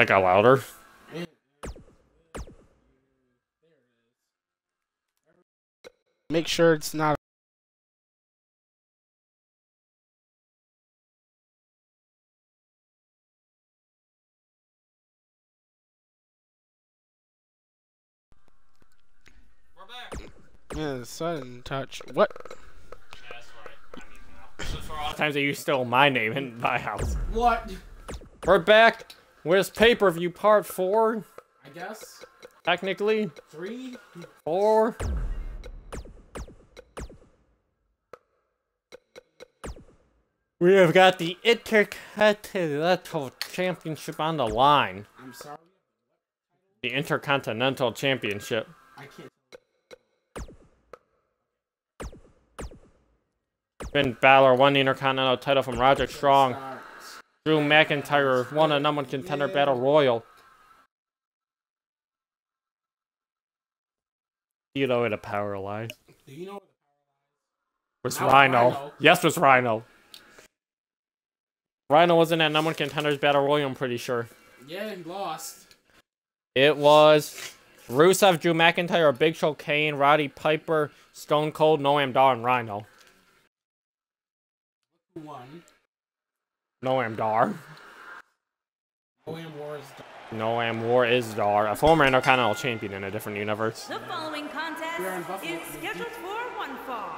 That got louder. Make sure it's not. Yeah, sudden touch. What? Times that you stole my name in my house. What? We're back with pay-per-view part four, I guess technically. three. Four. We have got the Intercontinental Championship on the line. I'm sorry. The Intercontinental Championship. I can't. Finn Balor won the Intercontinental title from Roger Strong. Drew McIntyre won a number one contender battle royal. You know where the power lies. Do you know? Was Rhyno. Rhyno. Yes, was Rhyno. Rhyno was in that number one contenders battle royal, I'm pretty sure. Yeah, he lost. It was Rusev, Drew McIntyre, Big Show, Kane, Roddy Piper, Stone Cold, Noam Dar, and Rhyno. Who won? Noam Dar. William Wars. Noam War is Dar, a former Intercontinental Champion in a different universe. The following contest We are in Buffalo. is scheduled for one fall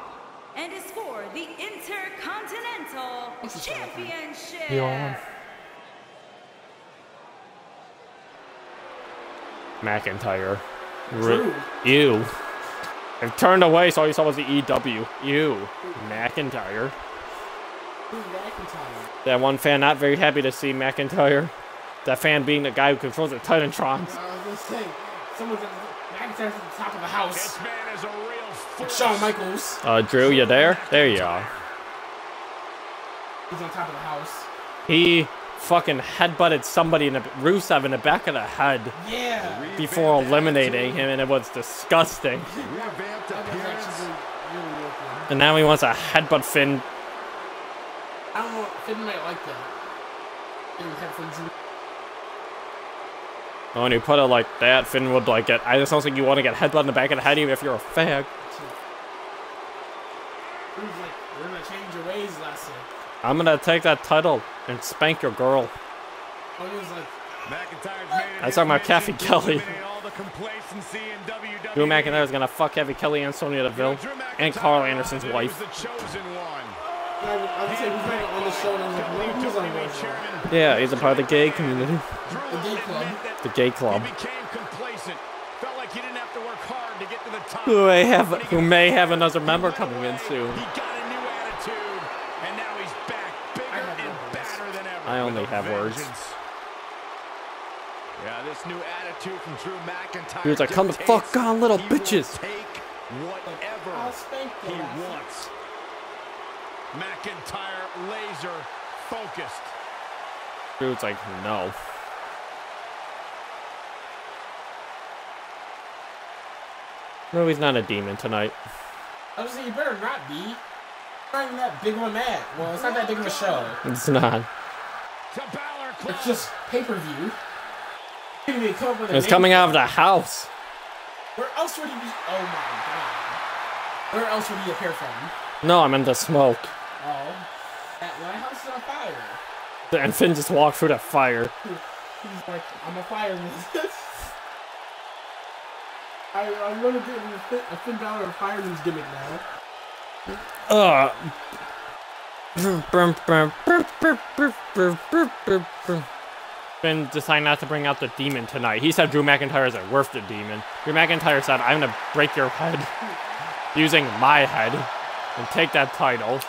and is for the Intercontinental Championship. Yeah. McIntyre. Drew. Ew. I turned away, so all you saw was the EW. Ew. McIntyre. Drew McIntyre. That one fan not very happy to see McIntyre. That fan being the guy who controls the Titantrons. I was gonna say, someone's at McIntyre's at the top of the house. This man is a real force. Shawn Michaels. Uh, Drew, you there? There you are. He's on top of the house. He fucking headbutted somebody in the Rusev in the back of the head Yeah. before eliminating him, and it was disgusting. Revamped That was appearance. actually really, really good. And now he wants a headbutt Finn. I don't know. Finn might like that. Finn headphones in. Oh, when you put it like that, Finn would like it. I just don't think you want to get headbutt in the back of the head, even if you're a fag. Like, we're gonna change your ways, Lassie. I'm gonna take that title and spank your girl. Oh, was like, McIntyre's made I his talking about mission Kathy Kelly. eliminate all the complacency in Drew McIntyre's gonna fuck Heavy Kelly and Sonya Deville Drew and McIntyre Karl Anderson's was wife. Yeah, he's a part of the gay community. Drew The gay club. admit that The gay club. He became complacent. Felt like he didn't have to work hard to get to the top. Who may have who may have another member coming in soon. He got a new attitude, and now he's back, bigger I and words. badder than ever. I only with a have words. vengeance. Yeah, this new attitude from Drew McIntyre. He was like, "Come the fuck on, little he will bitches." Take whatever I'll spank he you, wants. McIntyre laser focused. Drew's like, no. No, he's not a demon tonight. I was saying, you better not be. It's not even that big of a match. Well, it's not that big of a show. It's not. To Balor It's just pay per view. They come up with a It's coming out of the house. Where else would he be? Oh my god. Where else would he appear from? No, I'm in the smoke. Oh. That my house is on fire. And Finn just walked through that fire. He's like, I'm a fireman. I, I'm gonna do a Finn, a Finn Balor fireman's gimmick now. Ugh. Finn decided not to bring out the demon tonight. He said Drew McIntyre isn't worth the demon. Drew McIntyre said, I'm gonna break your head using my head and take that title.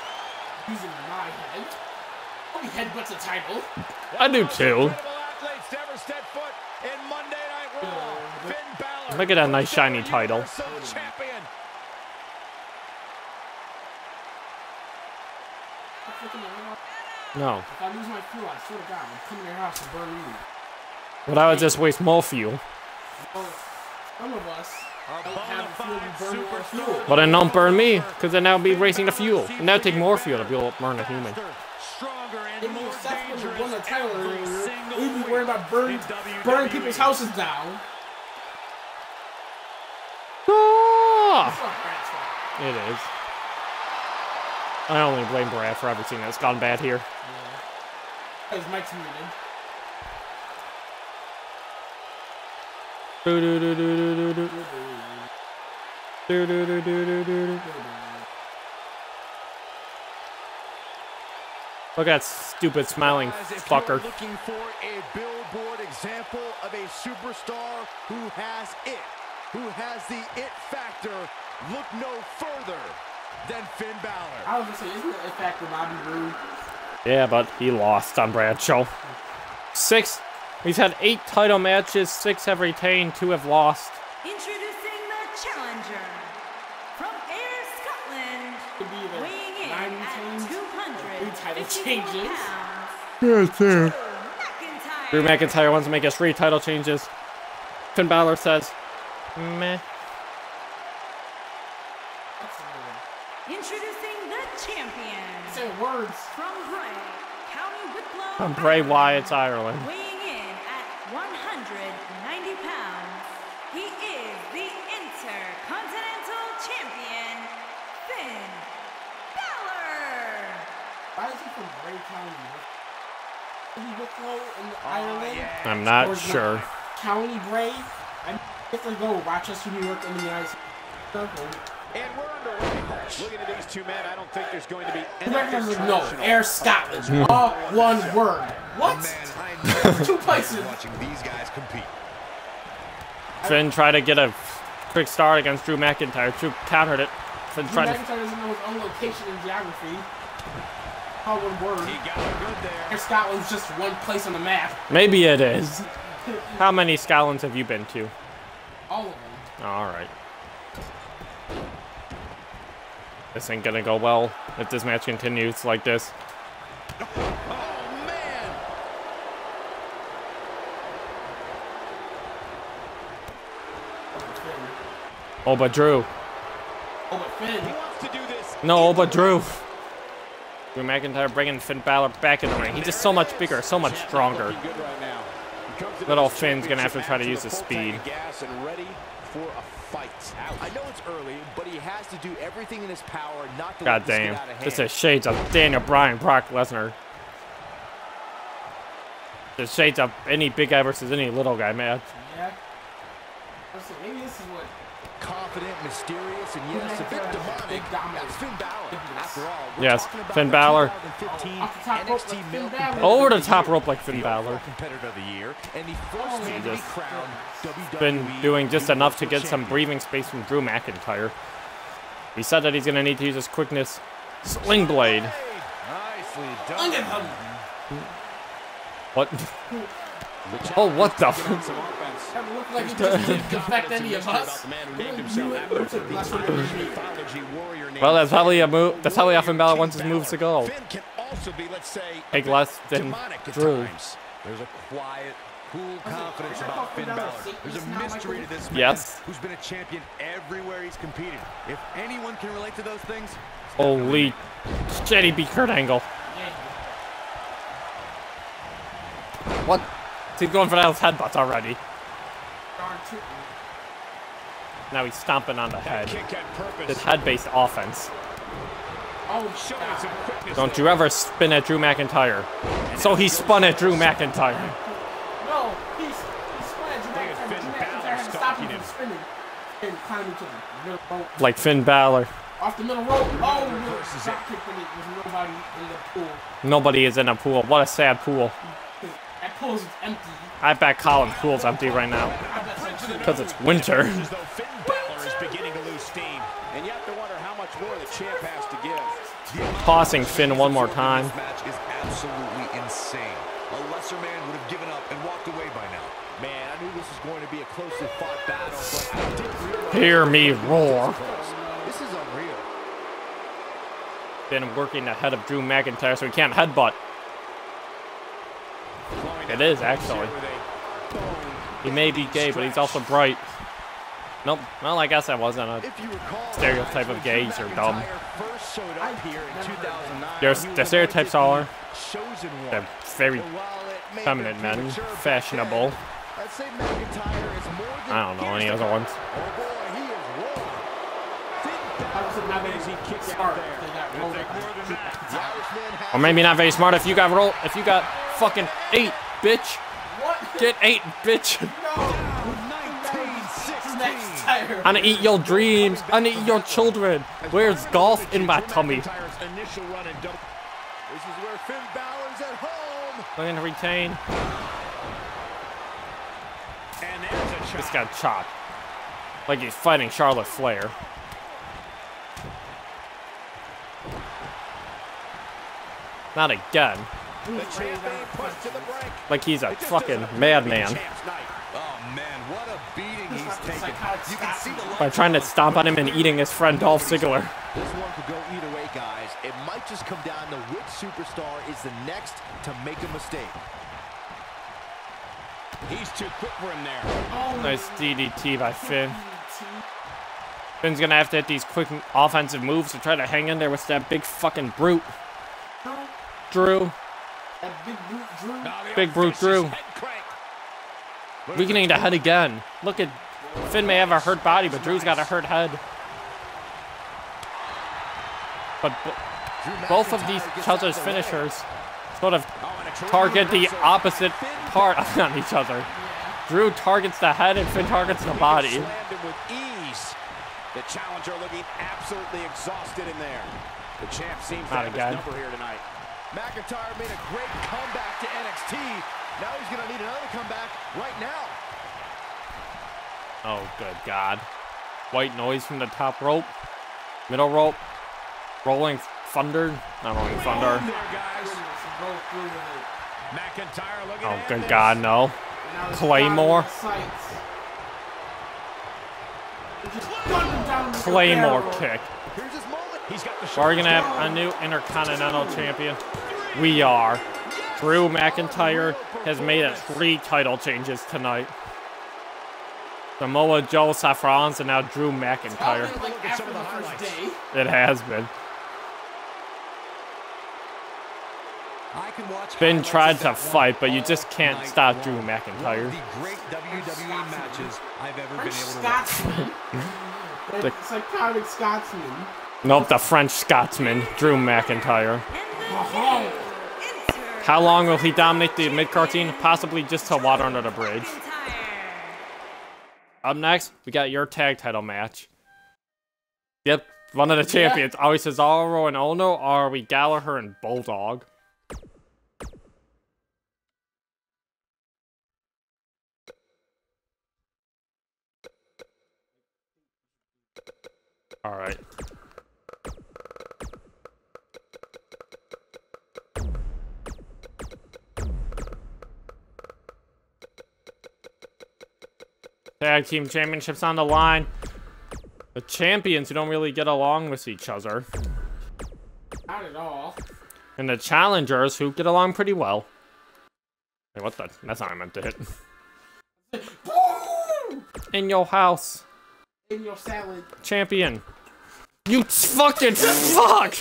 Using my head. Oh, he headbutts a title. I do too. Incredible athletes to ever step foot in Monday Night Raw. Finn Balor, Look at that nice shiny title. No. If I lose my fuel, I swear to God, I'm coming to your house and burn you. But I would just waste more fuel. Well, some of us Our don't have the fuel to burn fuel. But then don't burn me, because then I'll be wasting the fuel. And that'll take more fuel to be able to burn a human. stronger and more if Seth would won the title earlier, we'd be week worried about burning, in burning people's houses down. Ah! It's not Brad's fault. It is. I only blame Brad for everything that's gone bad here. That was Mike's muted. Do-do-do-do-do-do-do. Do-do-do-do-do-do-do. Look at that stupid smiling fucker. looking for a billboard example of a superstar who has it, who has the it factor, look no further than Finn Balor. I was gonna say, isn't the it a factor Bobby Roode? Yeah, but he lost on Bradshaw. Six. He's had eight title matches. Six have retained. Two have lost. Introducing the challenger title changes. pounds. Drew McIntyre. McIntyre wants to make us three title changes. Finn Balor says, meh. That's a weird. Introducing the champion Say words. from Bray, County Wicklow. From Bray Ireland, Wyatt's Ireland. Weighing in at 190 pounds, he is the Intercontinental Champion, Finn Balor. Why is he from Bray County? Is he Wicklow in ah, Ireland? yeah. I'm not Or sure. County Bray? I definitely go Rochester, New York, in the United States. And we're underway. Looking at these two men, I don't think there's going to be any Americans like, no. Ayr Scotland. All one word. What? Man, Two places. watching these guys compete. Finn tried to get a quick start against Drew McIntyre. Drew countered it. Finn Drew tried to. McIntyre doesn't know his own location in geography. All one word. He got him good there. Ayr Scotland's just one place on the map. Maybe it is. How many Scotlands have you been to? All of them. Alright. This ain't gonna go well if this match continues like this. Oh, man. Oh, but Drew. Oh, but Finn. He wants to do this. No, but Drew. Drew McIntyre bringing Finn Balor back in the ring. He's just so much bigger, so much stronger. Looking good right now. He comes into Little Finn's gonna have to try to use his a full tank speed. Gas and ready for a fight. I know it's early, but he has to do everything in his power not to God damn. get out of hand. This is shades of Daniel Bryan, Brock Lesnar. The shades of any big guy versus any little guy match. Yeah. Let's maybe this is what. Confident, mysterious, and yes, a bit demonic. dominant. That's Finn Balor. After all, we're Yes, Finn the Balor. 2015 Off the top rope NXT Finn Balor. Over the top rope like Finn the Balor. Competitor of the year, and the Oh, first man to be Jesus. crowned WWE Been doing just enough to get some breathing space from Drew McIntyre. He said that he's gonna need to use his quickness. Sling blade. Nicely done. What? Oh, what the? F- That looked like it just didn't affect any of us. You- you took less from me. Mythology warrior named Well, that's probably a move. That's probably how Finn Balor wants his moves to go. Finn can also be, let's say, a Take bit less than demonic at Drew. There's a quiet, cool confidence about Finn Finn Balor Balor. There's a sick, he's not mystery to this man Yes. who's been a champion everywhere he's competed. If anyone can relate to those things, Holy shit, he beat Kurt Angle. What? He's going for those headbutts already. Now he's stomping on the head. kick had purpose. This head-based offense. Oh, Showing God. some quickness Don't you ever spin at Drew McIntyre. So he spun at Drew McIntyre. No, he's he's spinning. Drew Look at McIntyre. Drew McIntyre had to stop him from spinning. And climbing to the middle rope. Like Finn Balor. Off the middle rope. Oh, little drop kick when it was nobody in the pool. Nobody is in a pool. What a sad pool. That pool is empty. I bet Colin's pool's empty right now. I bet so too. Because it's winter. As though Finn Balor is beginning to lose steam. And you have to wonder how much more the champ has to give. Tossing Finn one more time. This match is absolutely insane. A lesser man would have given up and walked away by now. Man, I knew this was going to be a closely fought battle, but I didn't realize Hear me roar. this is unreal. Been working ahead of Drew McIntyre so he can't headbutt. It is, actually. with a bone He may be gay, but he's also bright. Nope. Well, I guess that wasn't a. If you recall, Stereotype of gays are dumb. McIntyre First showed up here in 2009. There's- the stereotypes are- chosen one. They're very And while it may feminine men, fashionable. I'd say McIntyre is more than I don't know any other ones. Boy, he is rolling. I was not very Amazing kick out smart. there. They got It'll rolled take up. more than that. The Irishman has Or maybe not very smart if you got roll. If you got fucking eight, bitch. What? Get eight, bitch. McIntyre. I'm gonna eat your dreams. I'm gonna eat your children. Where's golf in my tummy? McIntyre's initial run in double- This is where Finn Balor's at home. Looking to retain. And there's a chop. This got chopped. Like he's fighting Charlotte Flair. Not again. The champ being pushed to the brink. Like he's a fucking doesn't appear to be madman. the champ's night. Oh man, what a beating he's like the taken. psychotic You can see the Scotsman. By trying to stomp on him and eating his friend Dolph Ziggler. This one could go either way, guys. It might just come down to which superstar is the next to make a mistake. He's too quick for him there. Oh, Nice DDT by Finn. Finn's gonna have to hit these quick offensive moves to try to hang in there with that big fucking brute. Drew. That big brute Drew. Now the Big old brute Drew. Weakening the head again. Look at Finn may have a hurt body, but Drew's got a hurt head. But both of these each other's of the way. finishers sort of and a terrific target the opposite part on each other. Drew targets the head and Finn targets the body. With ease. The challenger looking absolutely exhausted in there. The champ seems to have his number here tonight. McIntyre made a great comeback to NXT. Now he's going to need another comeback. Oh, good God. White noise from the top rope. Middle rope. Rolling thunder. Not rolling thunder. There, guys. Go through it. McIntyre looking Oh, good. God, no. Claymore. down in the sights. It just thundered down the Claymore kick. Here's his moment. He's got the Are we gonna have a new Intercontinental Champion? We are. Drew McIntyre has made it three title changes tonight. Samoa Joe Safrans and now Drew McIntyre. Probably like after the first. It has been. I can watch Finn tried to fight, but you just can't night stop Drew McIntyre. the great WWE matches I've ever been able to watch. Scotsman. The- Like psychotic Scotsman. Nope, the French Scotsman, Drew McIntyre. How long will he dominate the mid-card scene? Possibly just till water under the bridge. Up next, we got your tag title match. Yep, one of the champions. Are we Cesaro and Ohno, or are we Gallagher and Bulldog? Alright. Tag team championships on the line. The champions who don't really get along with each other. not at all. And the challengers who get along pretty well. Hey, what the? That's not what I meant to hit. In your house. In your salad. Champion. You fucking fuck!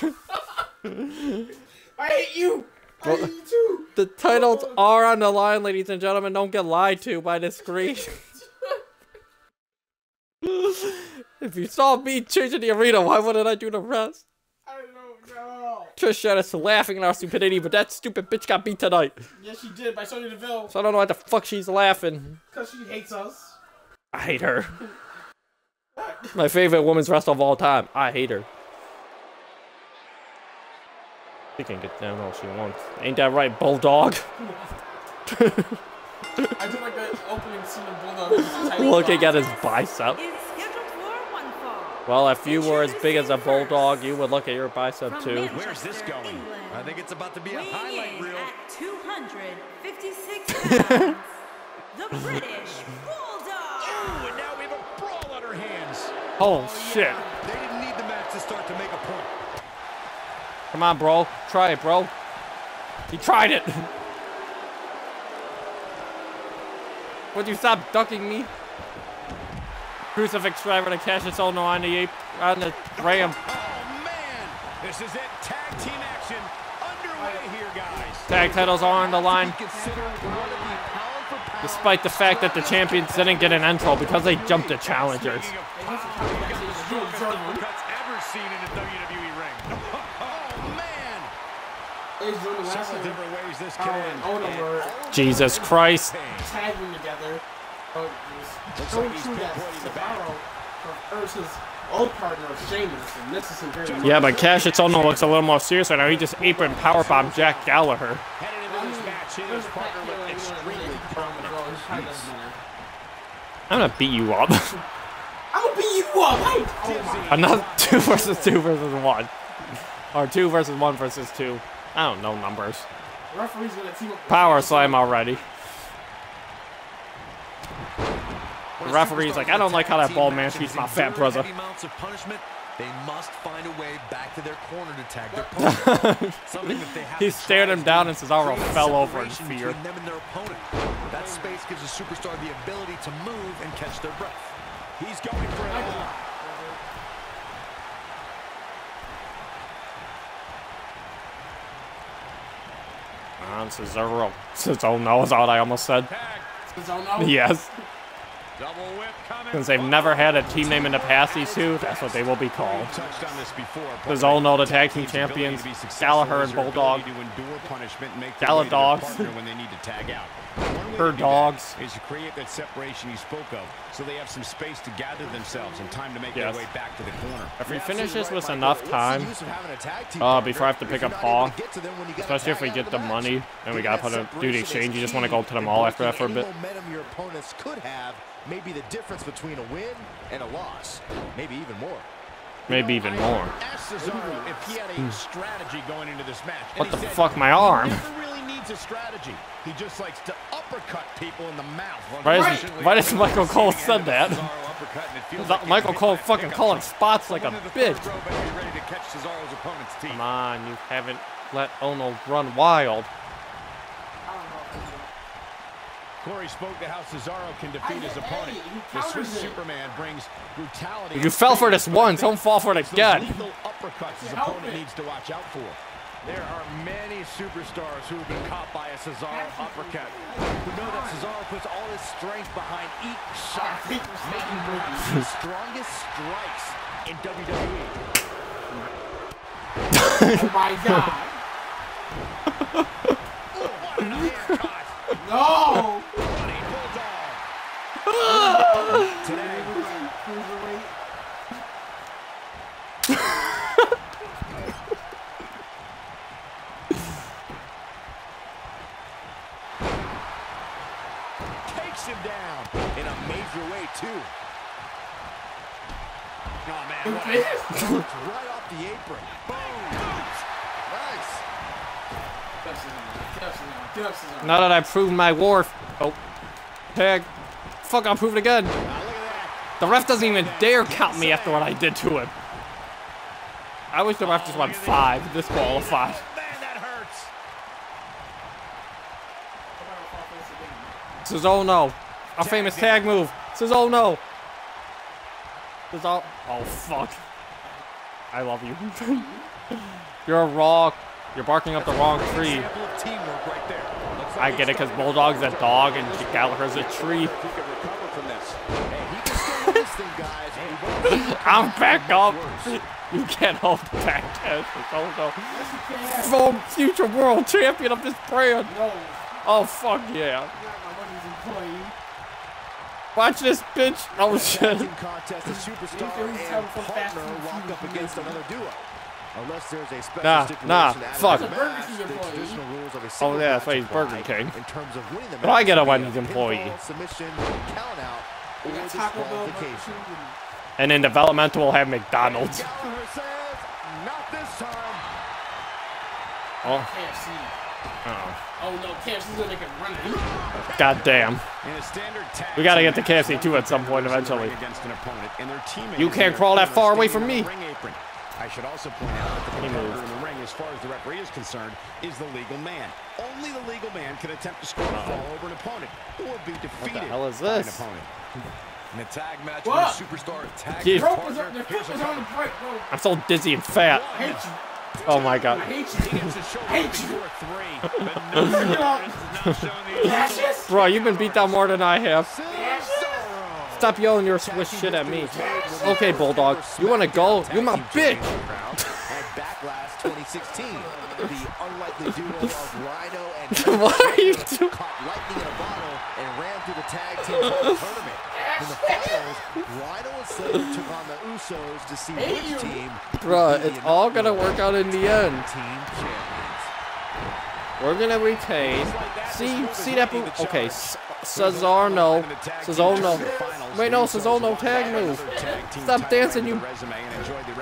I hate you! I Well- hate you too! The titles are on the line, ladies and gentlemen. Don't get lied to by this screen. if you saw me changing the arena, why wouldn't I do the rest? I don't know. Trish Stratus laughing at our stupidity, but that stupid bitch got beat tonight. Yes, she did by Sonya Deville. So I don't know why the fuck she's laughing. Because she hates us. I hate her. My favorite women's wrestler of all time. I hate her. She can get down all she wants. Ain't that right, Bulldog? I do like the opening scene of Bulldog. Looking at his bicep. Well, if you were as big as a bulldog, you would look at your bicep From too. Where's this going? England, I think it's about to be a weighing highlight in reel. At 256 pounds, the British Bulldog. Ooh, and now we have a brawl on our hands. Oh, oh shit. They didn't need the match to start to make a point. Come on, bro. Try it, bro. He tried it. Would you stop ducking me? Crucifix driver to Kassius Ohno on the ape on the ram. Oh, man. This is it. Tag team action underway here, guys. Tag titles are on the line, Consider one of the pound for pound despite the fact that the champions didn't get an intro because they jumped the challengers. Speaking of power, you got the strongest uppercuts ever seen in a WWE ring. Oh, man. Ace Jordan last Several year. different ways this Oh, can and end. Owen Jesus Christ. tagging together. Oh, It was Looks like he's pinpointing the back. Cesaro prefers his old partner of Sheamus, and this is very. Yeah, but Kassius Ohno looks a little more serious right now. He just apron powerbombed Jack Gallagher. Headed into this match, he his partner look extremely prominent. I'm gonna beat you up. I'm gonna beat you up. Hey, oh my. Another two versus two versus one. Or two versus one versus two. I don't know numbers. Referee's gonna team up. Power slam already. When The a referee's superstar like, I don't like how that ball man has treats my fat brother. heavy amounts of punishment, they must find a way back to their corner to tag their opponent. Something that they have He stared him down and Cesaro fell over in fear. between them and their opponent. That space gives a superstar the ability to move and catch their breath. He's going for it all. On Cesaro. Cesaro oh knows all I almost said. Tag. Cesaro. Yes. Double whip coming. Since they've never had a team name in the past, these two, that's what they will be called. We've touched on this before. but Cesaro, the tag team champions. Gallagher and Bulldog. ability endure punishment and make their Gala dogs. partner when they need to tag out. One way Her to do that dogs. is to create that separation you spoke of, so they have some space to gather themselves and time to make Yes. their way back to the corner. If we You're finish this with enough the time, use of having a tag team uh, before I have to pick up Paul, able to get to them when you gotta especially if we get the money and we gotta put a, do the exchange, you just want to go to the mall after that for a bit. Any momentum your opponents could have may be the difference between a win and a loss, maybe even more. Maybe even more. If he had a hmm. strategy going into this match. What the fuck, my arm? He never really needs a strategy. He just likes to uppercut people in the mouth. Why Unfortunately, why does Michael Cole said that? uppercut, and it feels Is like Michael Cole fucking calling spots like a Someone in the third bitch. row better ready to catch Cesaro's opponent's teeth. Come on, you haven't let Ohno run wild. Corey spoke to how Cesaro can defeat his opponent. The Swiss it. Superman brings brutality. You fell for this once, don't fall for it again. lethal uppercuts his opponent it. needs to watch out for. There are many superstars who have been caught by a Cesaro uppercut. Who know that Cesaro puts all his strength behind each shot, making them the strongest strikes in. WWE. Oh my god. Oh, what an uppercut! No. Takes him down in a major way, too. Oh, man. What right off the apron. Nice. Get up, Cesaro. Get up, Cesaro. Get up, Cesaro. Now that I've proved my worth. Oh. Tag. Fuck, I'll prove it again. The ref doesn't even dare count me after what I did to him. I wish the ref just won five, disqualified. Says, oh no. A famous tag move. Says, oh no. Says, oh. Oh, fuck. I love you. You're a raw. You're barking up the wrong tree. Example of teamwork right there. Looks like I get it because Bulldog's a dog and Gallagher's a tree. He can recover from this. Hey, he can still win this thing, guys. We both- I'm back up. You can't hold the back test. Oh no. Full future world champion of this brand. Oh fuck yeah. Not my money's employee. Watch this bitch. Oh Tag shit. team contest, a superstar and having some fast partner and up against another duo. Unless there's a special Nah, stipulation nah, to fuck. the He's a Burger match, King the employee. traditional rules of a Oh yeah, that's match why he's Burger King. In terms of winning the But I get a Wendy's employee. pinfall, submission, count out, or got Taco Bell. disqualification. And in developmental, we'll have McDonald's. Gallagher says, not this time. Oh, KFC. uh-oh. Oh no, KFC's gonna make it running. God damn. In a standard tag We gotta get to match, KFC too at some point players in the eventually. an opponent, and their You can't crawl that far away standing from on me. The Ring apron. I should also point out that the He competitor in the ring, as far as the referee is concerned, is the legal man. Only the legal man can attempt to score a fall over an opponent or be defeated hell is by an this? opponent. In a tag match What? with a superstar tag Keith. team Rope was partner, on, the foot a on the break, bro. I'm so dizzy and fat. I hate you. Oh my god. I hate you. gets Hate you. before three. But no Cesaro is now showing the Kassius? Bro, you've been beat down more than I have. Cesaro. Stop yelling your Swiss shit at me. Okay, Bulldog. You wanna go? You're my bitch. At Backlash 2016, the unlikely duo of Rhyno and what are you doing? caught lightning in a bottle and ran through the tag team title tournament. In the finals, Rhyno and Slater took on the Usos to see which team Bruh, it's all gonna work out in the end. Team champions. We're gonna retain. See, see that move? Okay, Cesaro no. Cesaro no. Wait, no, Cesaro no tag move. Stop dancing, you.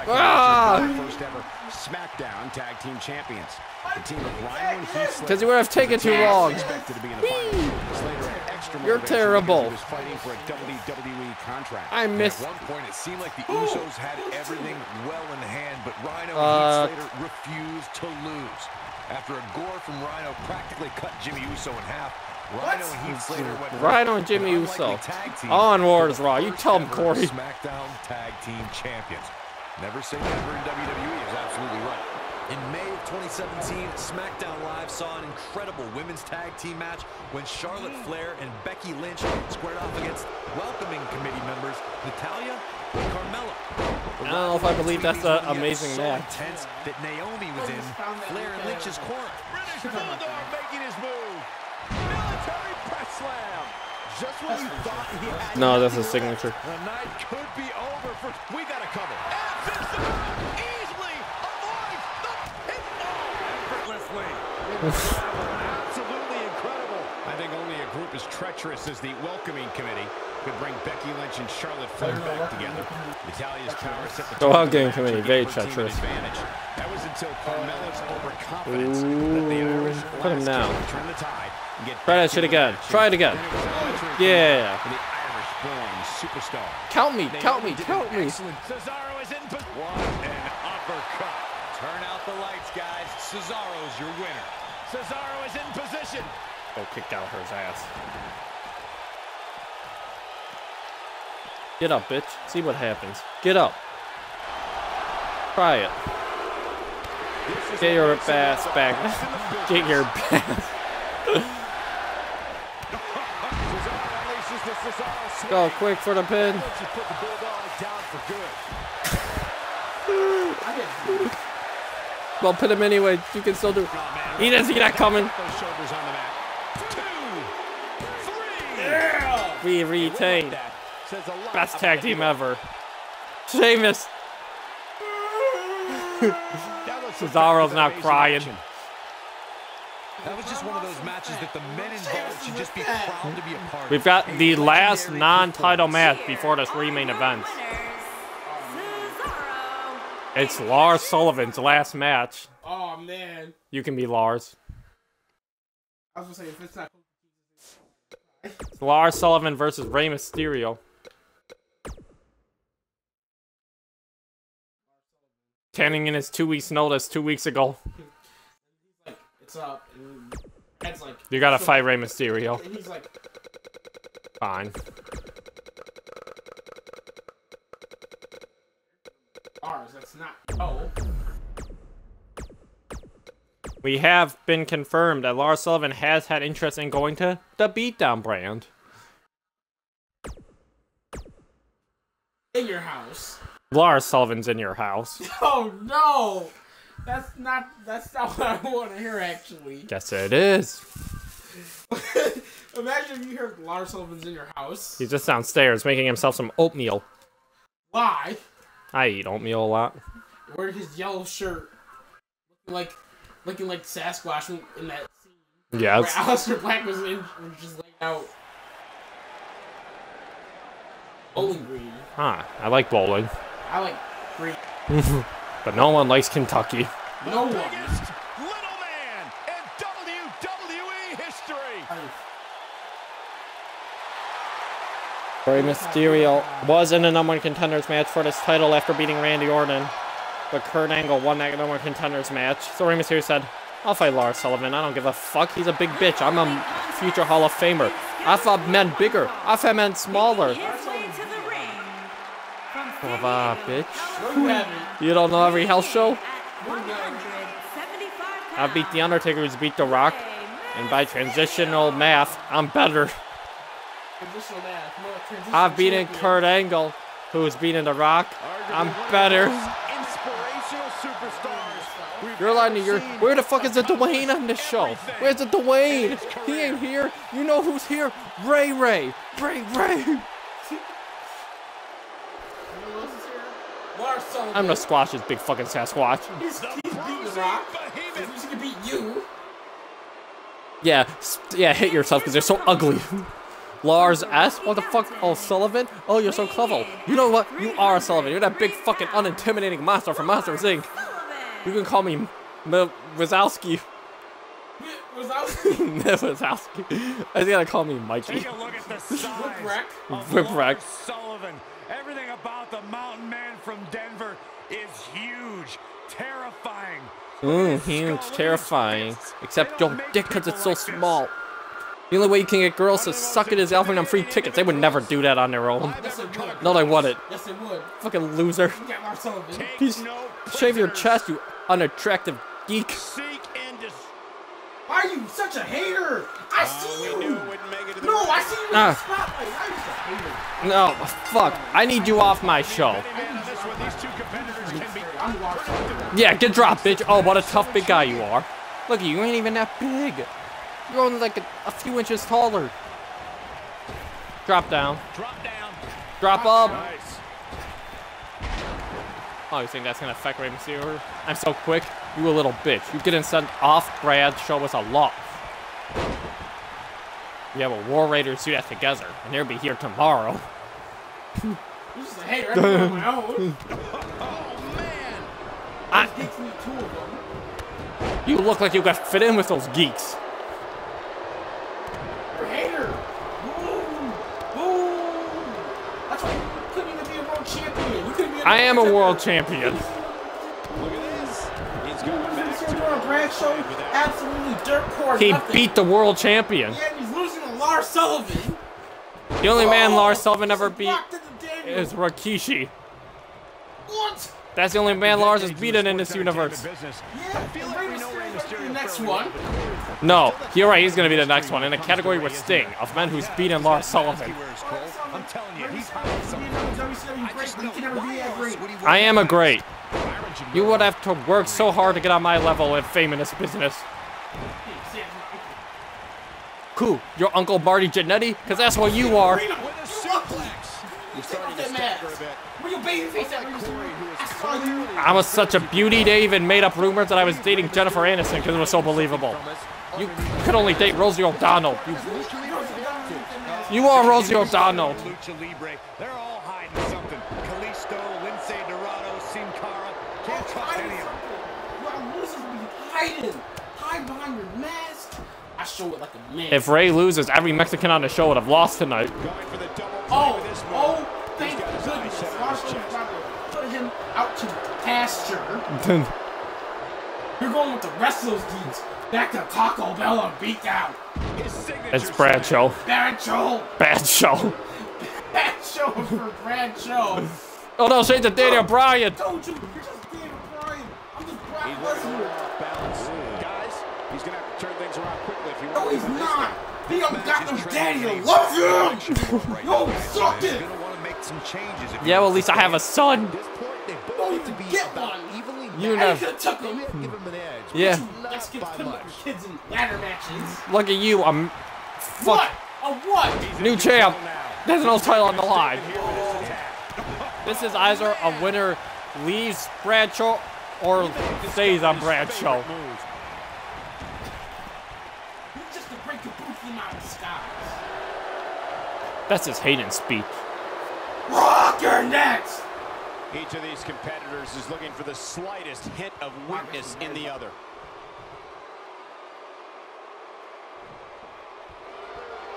Ah! First ever SmackDown Tag Team Champions. The team of Rhyno and Heath Slater Because you would have taken too long. expected to be in the finals. Slater had extra You're terrible. because He was fighting for a WWE contract. I At missed. one point, it seemed like the Usos had everything well in hand, but Rhyno Uh, and Heath Slater refused to lose. After a gore from Rhyno practically cut Jimmy Uso in half, Rhyno and Heath Slater went Rhyno and Jimmy an Uso. tag team On Wars Raw. You tell him, Corey. SmackDown Tag Team Champions. Never say never in WWE is absolutely right. In May of 2017, SmackDown Live saw an incredible women's tag team match when Charlotte mm. Flair and Becky Lynch squared off against welcoming committee members Natalya and Carmella. I don't know if I believe that's an amazing so match. intense that Naomi was in Flair and Lynch's corner. British Bulldog making his move. Military press slam. Just when you thought he had No, that's a signature. The night could be over for. We got to cover. And Cesaro easily avoids the pinfall effortlessly. Absolutely incredible. I think only a group as treacherous as the welcoming committee could bring Becky Lynch and Charlotte Flair back together. Natalya's power set the The tone welcoming for committee, the very other treacherous. advantage. That was until Carmella's overconfidence that the Irish Ooh, put him down. kick turned the tide and get Try that back shit again. Try it again. And it was elementary Yeah. for the Irish-born superstar. Count me, count me, count me. excellent- Cesaro is in. What an uppercut. Turn out the lights, guys. Cesaro's your winner. Cesaro is in position. Oh, Go kick out her ass. Get up, bitch. See what happens. Get up. Try it. Get your ass back. best in the business. Get your ass. Cesaro unleashes the Cesaro swing. Go quick for the pin. Lynch had put the Bulldog down. Well, pin him anyway. You can still do. it. He didn't see that coming. Those shoulders on the mat. Two. We retain. That says a lot Best tag team ever. Sheamus. Now let's look Cesaro's back not crying. action. That was just one of those matches that the men involved should just be proud to be a part of. We've got the last non-title match before this three main Your events. It's Lars Sullivan's last match. Oh man. You can be Lars. I was gonna say if it's not It's Lars Sullivan versus Rey Mysterio. Canning in his two weeks notice two weeks ago. like it's up and like You gotta so- fight Rey Mysterio. And he's like Fine. ours. That's not oh. We have been confirmed that Lars Sullivan has had interest in going to the Beatdown brand. In your house. Lars Sullivan's in your house. Oh no! That's not that's not what I want to hear actually. Guess it is. Imagine if you heard Lars Sullivan's in your house. He's just downstairs making himself some oatmeal. Why? I eat oatmeal a lot. Wearing his yellow shirt, looking like looking like Sasquatch in, in that scene Yes. where Aleister Black was in was just laid out. Bowling Green. Huh. I like bowling. I like green. But no one likes Kentucky. No one. Biggest little man in WWE history. Rey Mysterio was in a number one contenders match for this title after beating Randy Orton. But Kurt Angle won that number one contenders match. So Rey Mysterio said, I'll fight Lars Sullivan. I don't give a fuck. He's a big bitch. I'm a future Hall of Famer. I fought men bigger. I fought men smaller. His Come on, ah, bitch. You don't know every health show? I I beat The Undertaker, who's beat The Rock. And by transitional math, I'm better. Transitional math. I've beaten. Kurt Angle, who's beaten The Rock. I'm Arguably one of better. the most Inspirational superstars. we've You're lying to ever your. Where the fuck is the accomplish Dwayne on this show? Where's the in Dwayne? He ain't here. You know who's here? Ray Ray. Ray Ray. You know who else is here? Lars Sullivan. I'm gonna squash this big fucking Sasquatch. He's, he's beating The Rock. He wish he could beat you. Yeah, yeah, hit yourself because they're so ugly. Lars S. What the fuck? Oh, Sullivan? Oh, you're so clever. You know what? You are Sullivan. You're that big fucking unintimidating monster from Monsters Inc. You can call me M- Wazowski. Wazowski. Wazowski. I think gotta call me Mikey. Take a look at the size Whipwreck. Whipwreck. Sullivan. Everything about the mountain man from Denver is huge, terrifying. Mm, huge, terrifying. Except your dick because it's so small. The only way you can get girls to suck it is offering them free tickets. They would never do that on their own. Yes, it would. No, they wouldn't. Yes, it would. Fucking loser. You got Lars Sullivan. Please shave your chest, you unattractive geek. Seek and dis- Why are you such a hater? I see you. No, I see you in Ah. the spotlight. Why are you a hater? No, fuck. I need you off my show. Man, on this one, these two competitors can be I'm Lars Sullivan. Yeah, get dropped, bitch. Oh, what a tough big guy you are. Look at you, you ain't even that big. You're only like a, a few inches taller. Drop down. drop down. Drop up. Nice. Oh, you think that's gonna affect Rey Mysterio? I'm so quick. You a little bitch. You getting sent off, Brad. Show us a lot. Yeah, well, War Raiders do that together, and they'll be here tomorrow. You're just a hater. I can on my own. I, Takes me two of them. you look like you got fit in with those geeks. You're hater. Boom. Boom. That's why you couldn't even be a world champion. You couldn't be. I am a world champion. Look at this. He's going back to a Brad show. Absolutely dirt poor. He nothing. beat the world champion. Yeah, he's losing to Lars Sullivan. The only man Oh, Lars Sullivan ever beat blocked it to Daniel. is Rikishi. What? That's the only man Lars has beaten in this universe. business. Yeah, feel and like Rey we know Rey Mysterio's Mysterio the next one. No, you're right. He's gonna be the next one in a category with Sting of men who's beaten Lars Sullivan. I'm telling you, he's WCW great, but he can never be that great. I am a great. You would have to work so hard to get on my level of fame in this business. Cool, your Uncle Marty Jannetty? Because that's what you are. You lucky. You take off that mask. Where your baby face at? Rey Mysterio? I saw you. I was such a beauty, Dave, and made up rumors that I was dating Jennifer Aniston because it was so believable. You could only date Rosie O'Donnell. You, you are Rosie O'Donnell. They're all hiding something. Kalisto, Lince Dorado, Sin Cara. Can't trust any of them. Well, losers be hiding. Hide behind your mask. I show it like a man. If Ray loses, every Mexican on the show would have lost tonight. Going for the double play Oh, with this move. oh, thank He's got goodness. Out to pasture. You're going with the rest of those geeks. Back to Taco Bell and beat down. His signature It's Bradshaw. Bradshaw show. Bad show. Bad show for Bradshaw. Oh no, say to Daniel oh, Bryan. Told you, you're just David Bryan. I'm just Brock He's Lesnar. off balance. Guys, he's going to have to turn things around quickly if he No, he's to win this not. one. He don't got no daddy to love him. Yo, suck it. gonna want to make some changes. If he Yeah, well, at least I have a son. One. evenly You I know. could have uh, took him. matched. Give him an edge. Yeah. Mexicans by putting much. up your kids in ladder matches. Look at you. I'm. What? Fuck. A what? New champ. There's no title on the line. This is either a winner leaves Bradshaw or stays on Bradshaw. You just to break your booth in my disguise. That's his Hayden speech. Rock your necks. Each of these competitors is looking for the slightest hint of weakness in the other.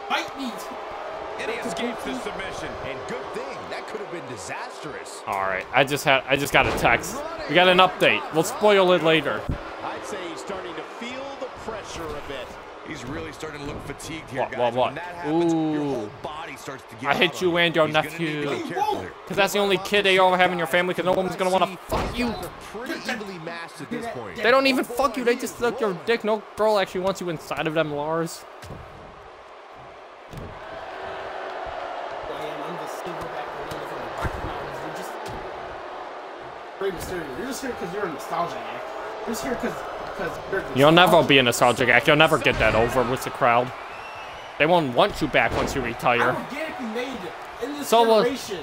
Fight me. And he escapes the submission. And good thing, that could have been disastrous. All right, I just had I just got a text. We got an update. We'll spoil it later. I'd say he's starting to feel the pressure a bit. He's really starting to look fatigued here, What, guys. what, what? When that happens, your Ooh. whole body starts to give I hit you and your He's nephew. to be careful here. Because that's the only kid they all have in your family because no one's going to want to fuck you. Guys are pretty evenly matched at this point. They don't even fuck you. They just suck your dick. No girl actually wants you inside of them, Lars. Damn, I'm just silverback Orlando from the Rocky Mountains. You're just Mysterio. You're just here because you're a nostalgia act. You're just here because because you're. You'll never be a nostalgic act. You'll never get that over with the crowd. They won't want you back once you retire. organically made it in this So was-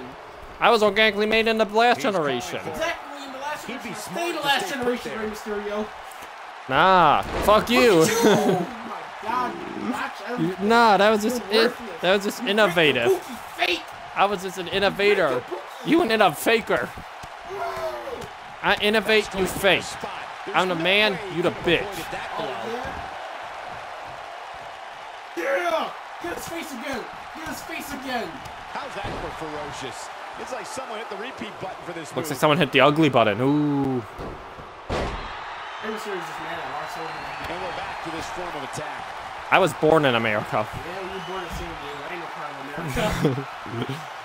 I was organically made in the last generation. Exactly in the last He'd generation. Stay the last generation. Rey Mysterio. Nah, fuck you. oh god, you nah, that was just it. That was just innovative. break the Pookie fate. I was just an innovator. You an innovator. Faker. I innovate, you fake. I'm the man, you the bitch. Yeah! Get his face again! Get his face again! How's that for ferocious? It's like someone hit the repeat button for this Looks like someone hit the ugly button. Ooh. Rey Mysterio's just mad at Lars And we're back to this form of attack. I was born in America. Yeah, we were born in San Diego. I ain't no part of America.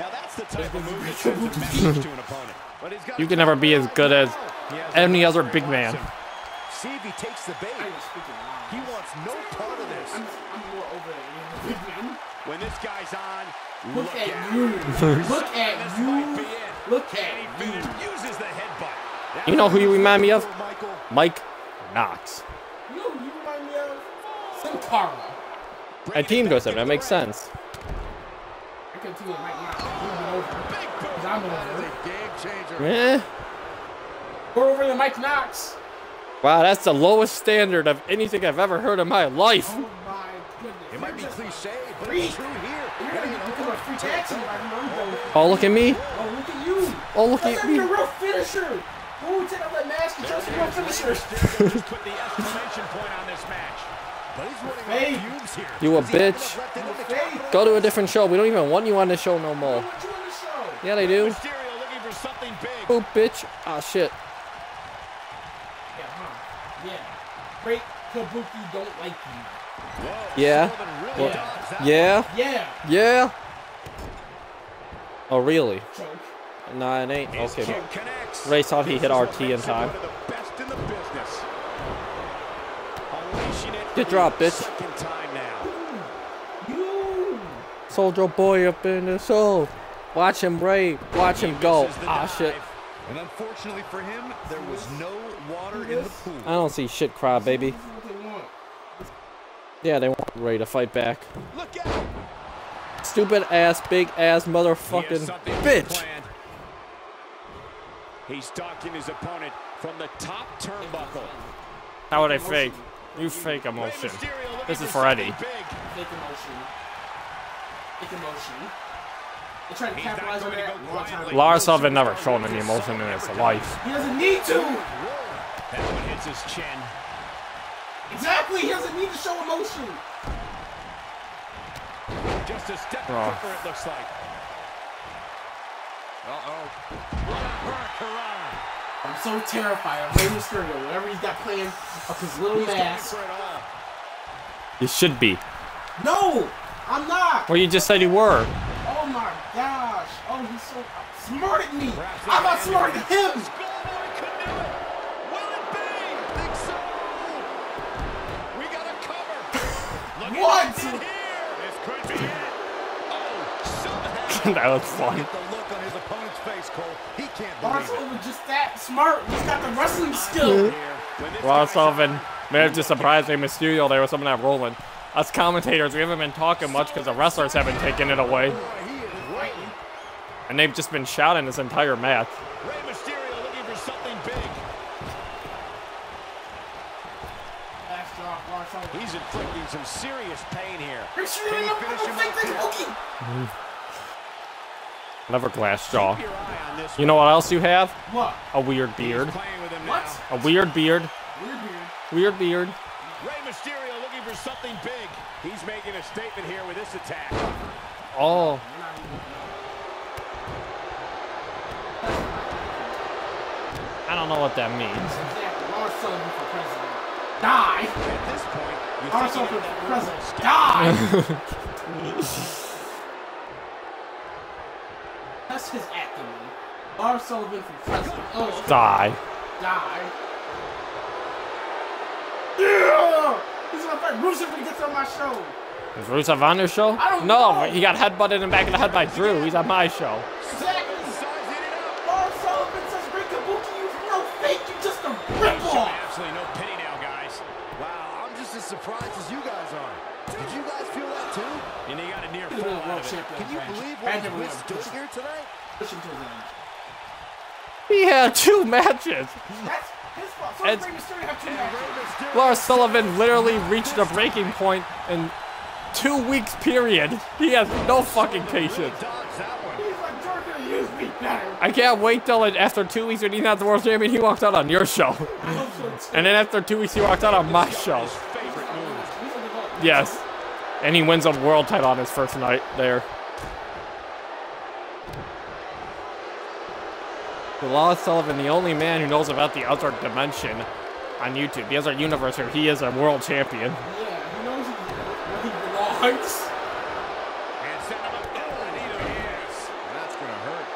Now that's the type of move that sends a message to an opponent. But he's got You can never be as good as any other big man. See if he takes the bait. I ain't speaking loud. He wants no part of this. I'm, I'm more over it. You know. When this guy's on, Look, look, at you. Look at you. might be it. Look at you. uses the headbutt. You know who you remind me of? Mike Knox. You know who you remind me of? Sin Cara. And Team goes there. That makes sense. I can tell you right now. You've been over. Because I'm over. Game changer. Eh. We're over than Mike Knox. Wow, that's the lowest standard of anything I've ever heard in my life. Oh my goodness. It might be cliche, but freak. it's true here. You're gonna become a freak action right now. Oh, look at me. Oh, look at you. Oh, look That's at not me. even a real finisher. Oh, take off that mask and show a real finisher. Just put the exclamation point on this match. But he's running Fade. on here. You a Is he having bitch. left into the Fade. capital? Go to a different show. We don't even want you on the show no more. want you on the show. Yeah, they do. Mysterio looking for. Oh, bitch. Ah, shit. Yeah, huh? Yeah. Great Kabuki don't like you. Whoa, Yeah. Really Well, dodged Yeah. Yeah. Yeah. Oh, really? Choke. Nah, it ain't. His Okay. kick connects. Rey thought he hit RT in time. One of the best in the business. Unleashing it Good for drop, the bitch. Time now. You. Soldier boy up in the soul. Watch him Rey. Watch him go. Misses Ah, dive. shit. And unfortunately for him, there was no water in the pool. I don't see shit, cry baby. This they want. Yeah, they want Rey to fight back. Look out. Stupid ass, big ass He motherfucking something bitch. planned. He's stalking his opponent from the top turnbuckle. How would I fake? You fake emotion. This is for for Eddie. Fake emotion. Fake emotion. They trying to capitalize on that. go Long quietly. time. Lars Sullivan never shown any emotion in his life. He doesn't need to. That one hits his chin. Exactly. He doesn't need to show emotion. Just a step Oh. quicker, it looks like. Uh-oh. I'm so terrified of Rey Mysterio. Whatever he's got playing up his little He's going mask. for it all. You should be. No, I'm not. Well, you just said you were. Oh my gosh. Oh, he's so outsmarted me. I'm they outsmarted landed him. Schoolboy could do it. Will it be? Think so. We got a cover. Look What? at what he did here. This could be it. Oh, somehow. that was oh, fun. Look at the look on his opponent's face, Cole. He can't Lars believe it. Sullivan just that smart. He's got the wrestling skill. Here, when this Lars guy's Sullivan on, may have just surprised Rey Mysterio there with some of that rolling. Us commentators, we haven't been talking much because the wrestlers haven't taken it away. And they've just been shouting this entire match. Rey Mysterio looking for something big. Last drop, Lars Sullivan. He's inflicting some serious pain here. Can you he finish him off here? Never glass jaw. Keep your eye on this You know what else you have? What? A weird beard. playing with him What? A weird beard. Weird beard. Weird beard. Rey Mysterio looking for something big. He's making a statement here with this attack. Oh. I don't know what that means. Exactly. Lars Sullivan for president. Die. At this point, you Lars think Sullivan for will president. stop. Die. That's his acting. Lars Sullivan for president. Oh, Die. die. Yeah! He's gonna fight Rusev when he gets on my show. Is Rusev on your show? I don't no, know. he got headbutted in the back of the head by Drew. He's on my show. Exactly. Ripoff. Absolutely no pity now, guys. Wow, I'm just as surprised as you guys are. Did you guys feel that too? And he got a near He's fall out of it. Can you believe what then was we withstood here tonight? push him to his end. He had two matches. That's his fault. So It's- Rey Mysterio have two matches. Lars Sullivan literally reached a breaking point in two weeks period. He has no fucking patience. Dodge that one. He's like, Jordan, use me better. I can't wait till it, after two weeks when he's not the world champion, he walks out on your show. And then after two weeks, he walks out on my show. Yes. And he wins a world title on his first night there. Lars Sullivan, the only man who knows about the other dimension on YouTube. He has our universe where he is a world champion. Yeah, he knows he-. And set him up. Oh, and either he is. That's gonna hurt.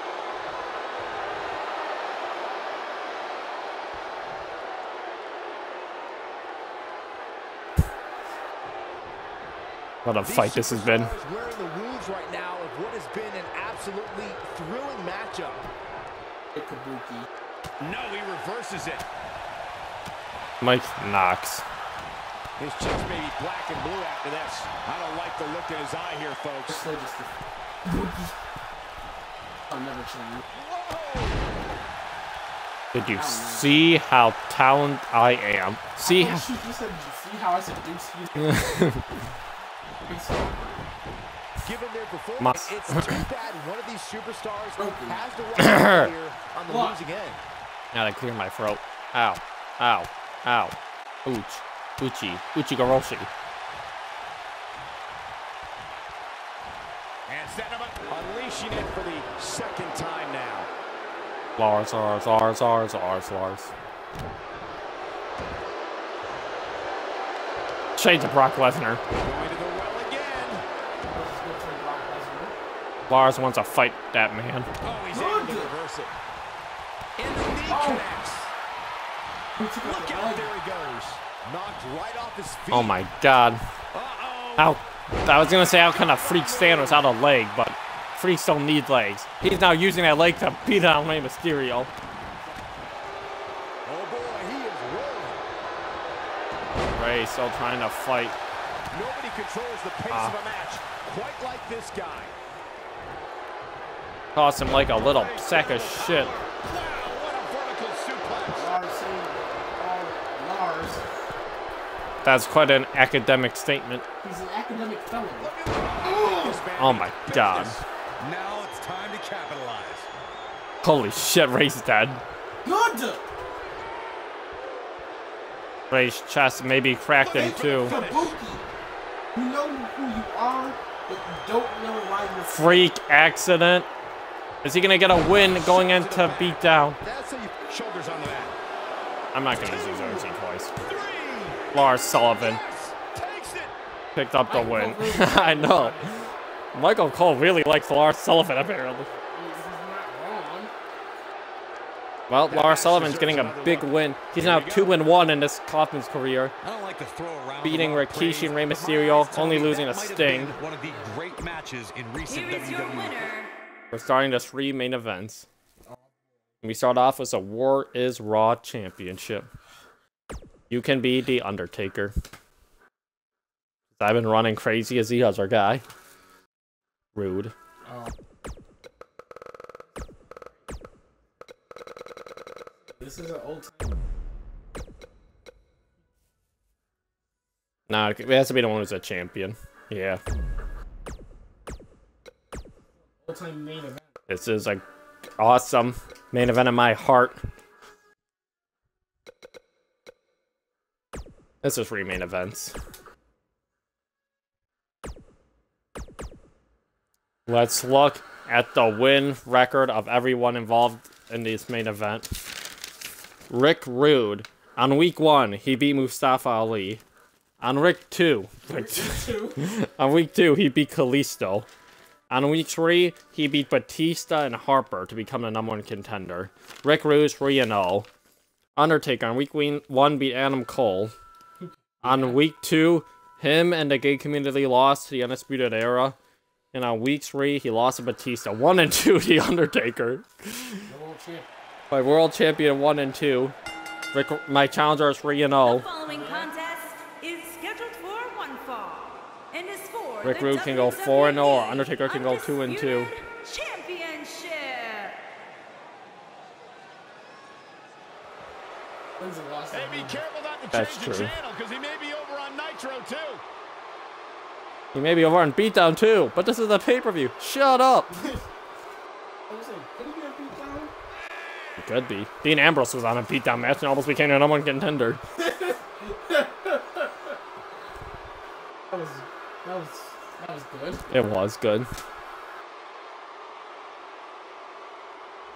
What a fight this has been. Wearing the wounds right now of what has been an absolutely thrilling matchup. Kabuki. No, he reverses it. Mike Knox. His cheeks may be black and blue after this. I don't like the look in his eye here, folks. So just the Kabuki. I'll never change. Did you oh, see how talented I am? See Oh, how shoot, you said, did you see how I said? You Given their performance, Mas- it's too bad one of these superstars Broken. has to walk out here on the What? losing end. Gotta clear my throat. Ow. Ow. Ow. Ooch. Uchi. Uchi Goroshi. And setting him up. Unleashing it for the second time now. Lars, Lars, Lars, Lars, Lars, Lars. Shades of Brock Lesnar. Going to the well again. Lars wants to fight that man. Oh, he's able to reverse it. And the knee connects. Look out, there he goes. Knocked right off his feet. Oh my god. Uh-oh. How I was gonna say how kind of freak stand without a leg, but freaks don't need legs. He's now using that leg to beat on Rey Mysterio. Oh boy, he is rolling. Rey still trying to fight. Nobody controls the pace Ah. of a match quite like this guy. Toss him like a little sack of shit. Wow, what a vertical suplex. Lars saying, Lars, That's quite an academic statement. he's an academic fellow. Oh my God. Now it's time to capitalize. Holy shit, Rey's dead. Good! Rey's chest maybe cracked in two. You know who you are, but you don't know why you're Freak accident. Is he gonna get a win going into beatdown? That's how you shoulders on the mat. I'm not gonna use RC twice. Lars Sullivan Yes. Takes it. picked up the win. I know. Michael Cole really likes Lars Sullivan apparently. He's not. Well, Lars Sullivan's getting a big win. He's now two and one in this Kaufman's career. I don't like to throw around Beating a lot Rikishi and Rey but Mysterio, only losing that to Sting. One of the great matches in recent Here is your WWE. We're starting the three main events. We start off with a War is Raw Championship. You can be the Undertaker. I've been running crazy as he the other guy. Rude. Oh. This is an old time. Nah, it has to be the one who's a champion. Yeah. This is a awesome main event in my heart. This is three main events. Let's look at the win record of everyone involved in this main event. Rick Rude On week one, he beat Mustafa Ali. On week two, on week two, he beat Kalisto. On week three, he beat Batista and Harper to become the number one contender. Rick Rude 3 and 0. Undertaker on week one beat Adam Cole. On week two, him and the gay community lost to the Undisputed Era. And on week three, he lost to Batista. One and two, the Undertaker. The world champ. My world champion one and two. Rick, my challenger is 3 and oh. The 0. Rick the Rude can go 4 and 0, or Undertaker can go 2 and 2. Championship. Hey, be careful not to That's change the true. channel, because he may be over on Nitro, too. He may be over on Beatdown too, but this is a pay-per-view. Shut up! I was like, could he be a beatdown? It could be. Dean Ambrose was on a beatdown match and almost became the number one contender. That was that was good. It was good.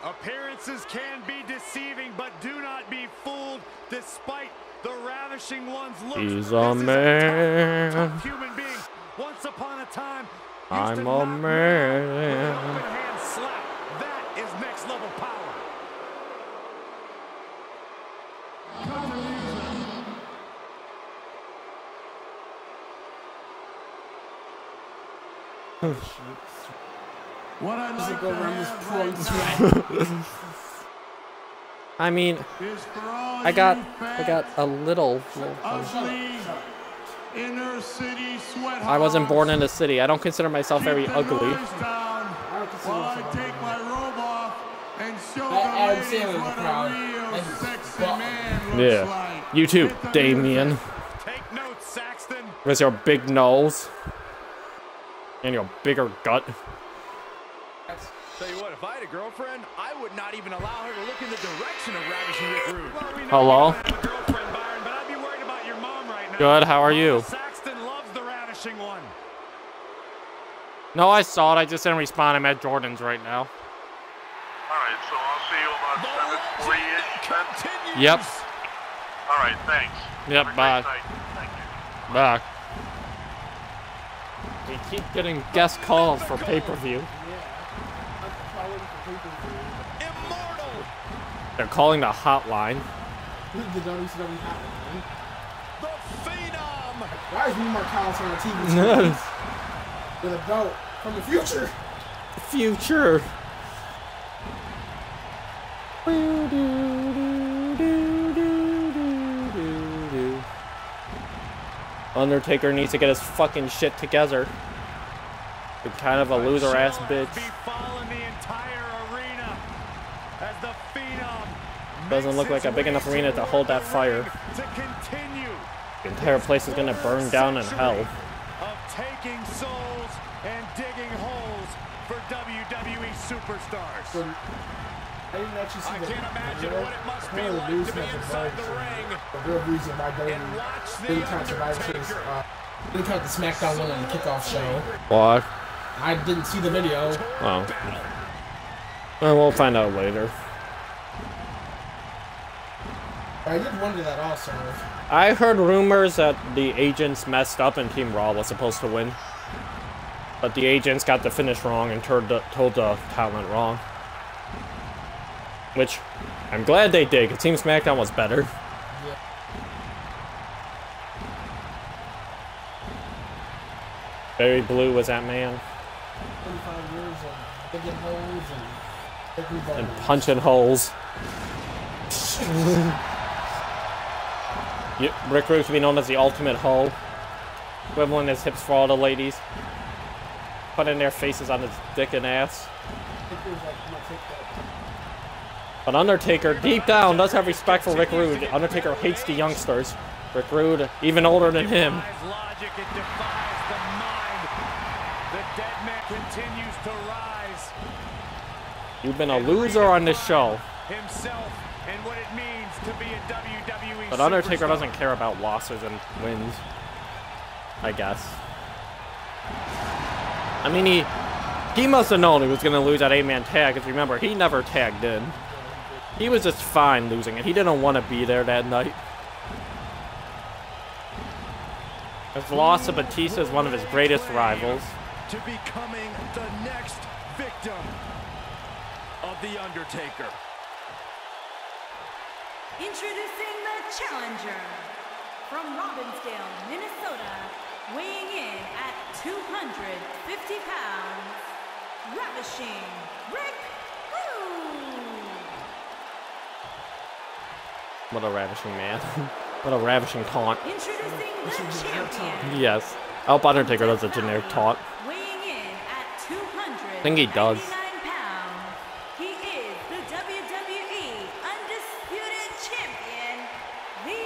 Appearances can be deceiving, but do not be fooled despite the ravishing one's look. He's a is man. tough, tough human being. Once upon a time, I'm a knock me out with man. an open hand slap. That is next level power. What I like go to around this have this way? I mean, is for all I got, I got a little. ugly inner city sweat I wasn't born in the city. I don't consider myself very Keep the ugly. noise down I don't consider while I myself take my robe off and show That the Adam Sandler in the what crowd. a real That is sexy butt. man looks Yeah. like. You too, Hit the Damien. Take notes, Saxton. With your big nose. And your bigger gut. Tell you what, if I had a girlfriend, I would not even allow her to look in the direction of ravishing Rick Rude. Well, we know Hello? you don't have a girlfriend, Byron, but I'd be worried about your mom right. Good, how are you? Saxton loves the ravishing one. No, I saw it. I just didn't respond. I'm at Jordan's right now. All right, so I'll see you about 7:40-ish? Continues. Yep. All right, thanks. Yep, Have a great bye. night. Thank you. We keep getting guest calls for pay-per-view. I'm probably for pay-per-view. Immortal. They're calling the hotline. The WCW hotline. The Phenom. Why is me Marcellus on the TV screen with a belt from the future? Future. Undertaker needs to get his fucking shit together. You're kind of a loser ass bitch. Be following the entire arena as the Phenom Doesn't look like a big enough arena to hold that fire. ring To continue The entire place is gonna burn down in hell. of taking souls and digging holes for WWE superstars. So, I didn't actually see I the can't imagine video. what it must be like to be inside the ring The real reason why and WWE watch the didn't count Survivor Series, Undertaker. uh, didn't count the SmackDown one on the kickoff show. What? I didn't see the video. Oh. Well, we'll find out later. I did wonder that also. I heard rumors that the agents messed up and Team Raw was supposed to win. But the agents got the finish wrong and told the, told the talent wrong. Which, I'm glad they did, because Team SmackDown was better. Barry Blue was that man. 25 years of digging holes and And punching holes. Y- Rick Rude to be known as the ultimate hoe. Wibbling his hips for all the ladies. Putting their faces on his dick and ass. I think was like, I'm gonna take that. But Undertaker, deep down, does have respect for Rick Rude. Undertaker hates the youngsters. Rick Rude, even older than him. You've been a loser on this show. But Undertaker superstar. doesn't care about losses and wins. I guess. I mean, he he must have known he was going to lose that eight-man tag, because remember, he never tagged in. He was just fine losing it. He didn't want to be there that night. His loss to Batista is one of his greatest rivals. To becoming the next victim of The Undertaker. Introducing the challenger from Robbinsdale, Minnesota, weighing in at 250 pounds, Ravishing Rick What a ravishing man. what a ravishing taunt. Introducing the champion. Yes. I hope Undertaker does a generic taunt. Weighing in at 200. think he does. He is the WWE Undisputed Champion, The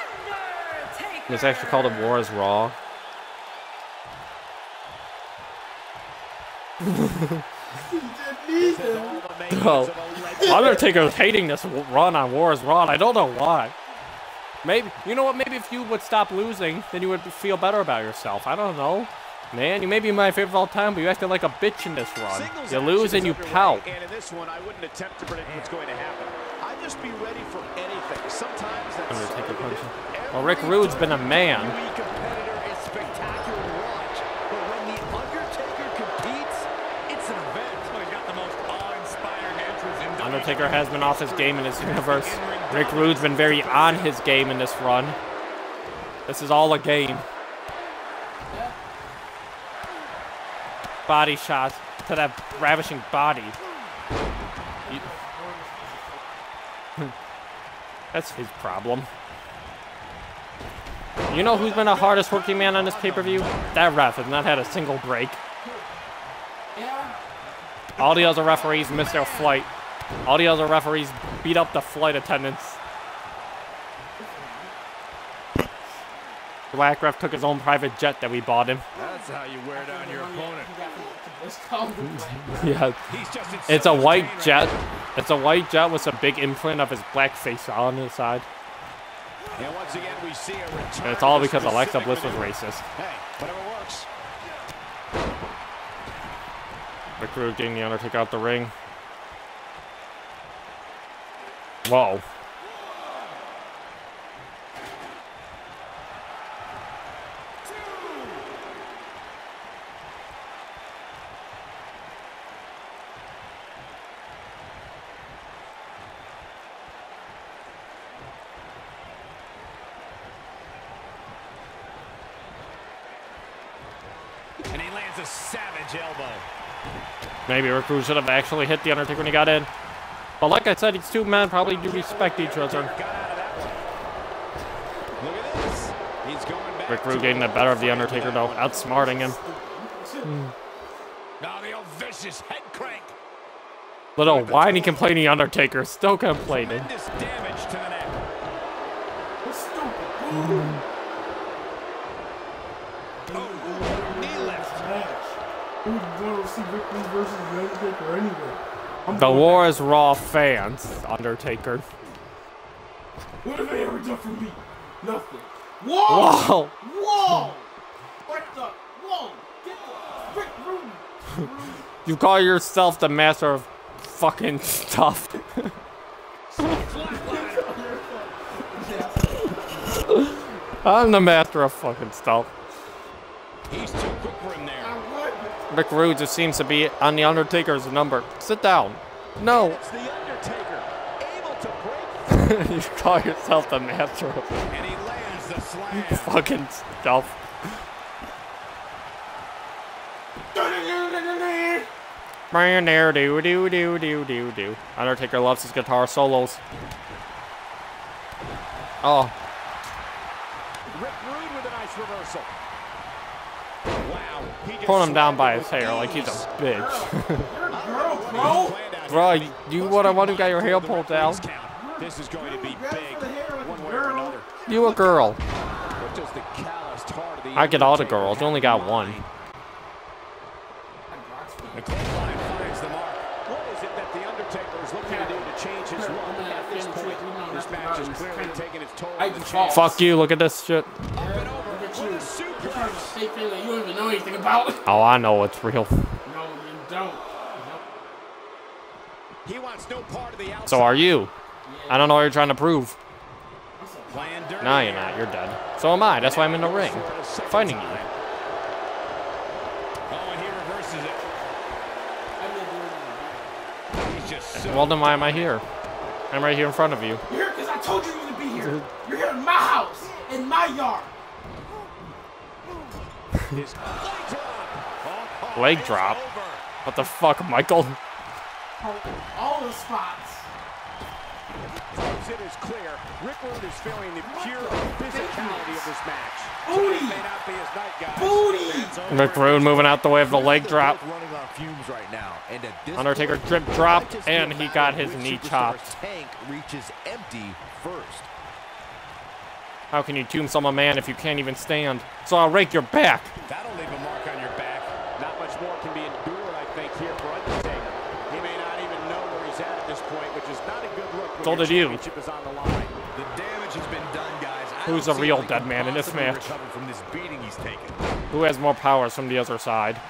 Undertaker. It's actually called a War is Raw. Bro, Undertaker's hating this run on War is Raw. I don't know why. Maybe you know what? Maybe if you would stop losing, then you would feel better about yourself. I don't know. Man, you may be my favorite of all time, but you acted like a bitch in this run. Singles You lose and you pout. And in this one, I wouldn't attempt to predict what's going to happen. I'd just be ready for anything. Sometimes that's Undertaker all you can punching. do. Well, Rick Rude's been a man. Undertaker has been off his game in this universe. Rick Rude's been very on his game in this run. This is all a game. Body shots to that ravishing body. That's his problem. You know who's been the hardest working man on this pay-per-view? That ref has not had a single break. All the other referees missed their flight. All the other referees beat up the flight attendants. Black ref took his own private jet that we bought him. That's how you wear down your opponent. Yeah, He's just in it's a white jet. It's a white jet with a big imprint of his black face on the side. And once again, we see a return And it's all because Alexa Bliss was racist. Hey, whatever works. Rick Rude getting the Undertaker out the ring. Whoa. And he lands a savage elbow. Maybe Rick Rude should have actually hit the Undertaker when he got in. But like I said, these two men probably do respect each other. Got out of that one. Look at this. He's going Rick to Rude getting the better of the Undertaker though, outsmarting him. Now the old vicious head crank. Little whiny complaining Undertaker, still complaining. Tremendous damage to the neck. Oh, knee lift. Who's going to see Rick Rude versus The Undertaker anyway? I'm The War is Raw fans, Undertaker. What have they ever done for me? Nothing. Whoa! Whoa! Whoa! What the? Whoa! Get the Rick Rude! You call yourself the master of fucking stuff. I'm the master of fucking stuff. Rick Rude just seems to be on the Undertaker's number. Sit down. No. It's the Undertaker, able to break you call yourself the master and he lands the slam. fucking stuff. There, do do do do do do. Undertaker loves his guitar solos. Oh, Rick Rude with a nice reversal. Wow. He just pulling him down by his hair like he's a bitch. Bro! Planned out Bro, here. you Let's what I want to ready got your hair pulled down. This is going to be Grab big, for the hair one way or another. You a girl. What does the calloused heart of the I get all the girls. You only got one. mind? The clothesline finds the mark. What is it that the Undertaker is looking to do to change his look? At this point, this match is clearly taking its toll on the champ. Fuck you. Look at this shit. Super. trying fake things that you don't even know anything about. Oh, I know it's real. No, you don't. He wants no part of the outside. So are you. I don't know what you're trying to prove. That's a Playing dirty. Nah, you're not. You're dead. So am I. That's why I'm in the ring. Fighting you. Oh, and he reverses it. I didn't do anything. He's just so Well, then why am I here? I'm right here in front of you. You're here because I told you you to be here. You're here in my house, in my yard. His leg drop. Leg it's drop? over. What the fuck, Michael? All the spots. It is clear, Rick Rude is feeling the pure physicality of this match. Booty. May not be his night, guys. Booty. Rick Rude moving out the way of the leg drop. Both running on fumes right now, and Undertaker point, drip it dropped, and he got his knee superstar's chopped. Tank reaches empty first. How can you tombstone a man if you can't even stand? So I'll rake your back. That'll leave a mark on your back. Not much more can be endured, I think, here for Undertaker. He may not even know where he's at at this point, which is not a good look when So your did you. championship is on the line. The damage has been done, guys. I Who's don't a real dead man in this possibly match? from this beating he's taken. Who has more powers from the other side?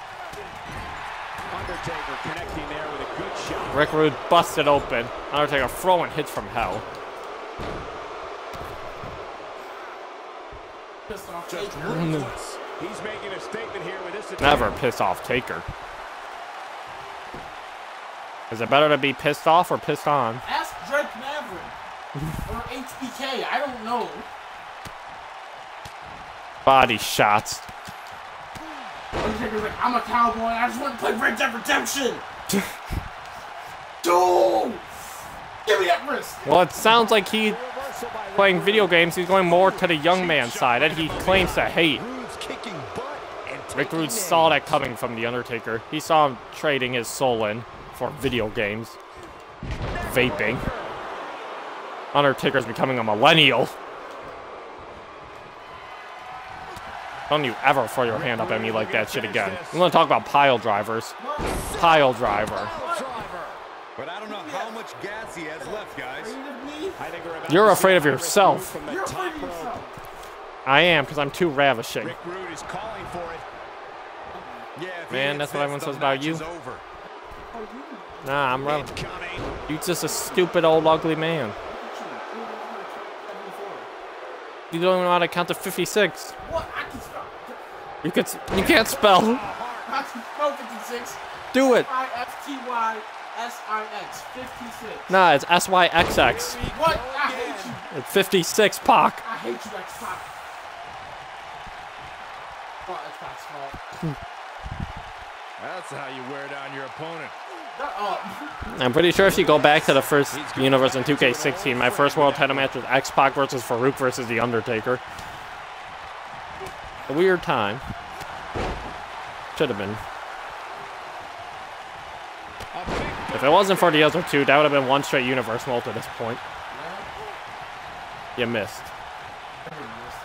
Undertaker connecting there with a good shot. Rick Rude busted open. Undertaker throwing hits from hell. Pissed off. Just Taker. ruthless. He's making a statement here with this. Never piss off Taker. Is it better to be pissed off or pissed on? Ask Drake Maverick or HBK. I don't know. Body shots. Undertaker's like, I'm a cowboy. I just want to play Red Dead Redemption. Dude, give me that wrist. Well, it sounds like he Reversal by Rick playing video games. He's going more to the young man side that he claims to hate. Rick Rude saw that coming from The Undertaker. He saw him trading his soul in for video games. Vaping. Undertaker's becoming a millennial. Don't you ever throw your hand up at me like that shit again. I'm gonna talk about pile drivers. Pile. Driver. But I don't know how much gas he has left, guys. Afraid of me? I think we're about You're afraid of yourself. Rude From the You're afraid top of rope. yourself. I am, because I'm too ravishing. Rick Rude is calling for it. Yeah, Man, that's what everyone says about match you. is. Nah, I'm wrong. Incoming. You just a stupid old ugly man. You don't even know how to count to 56. What? I can spell. You can you can't spell. I can spell 56. Do it. I F T Y S I X 56. Nah, it's S Y X X. What? I hate you. It's 56 Pac. I hate you, X Pac. Oh, X Pac's fault. That's how you wear down your opponent. I'm pretty sure if you go back to the first universe in 2K16, my first world title match was X Pac versus Farouk versus The Undertaker. A weird time. Should have been. If it wasn't for the other two, that would have been one straight universe mult at this point. You missed.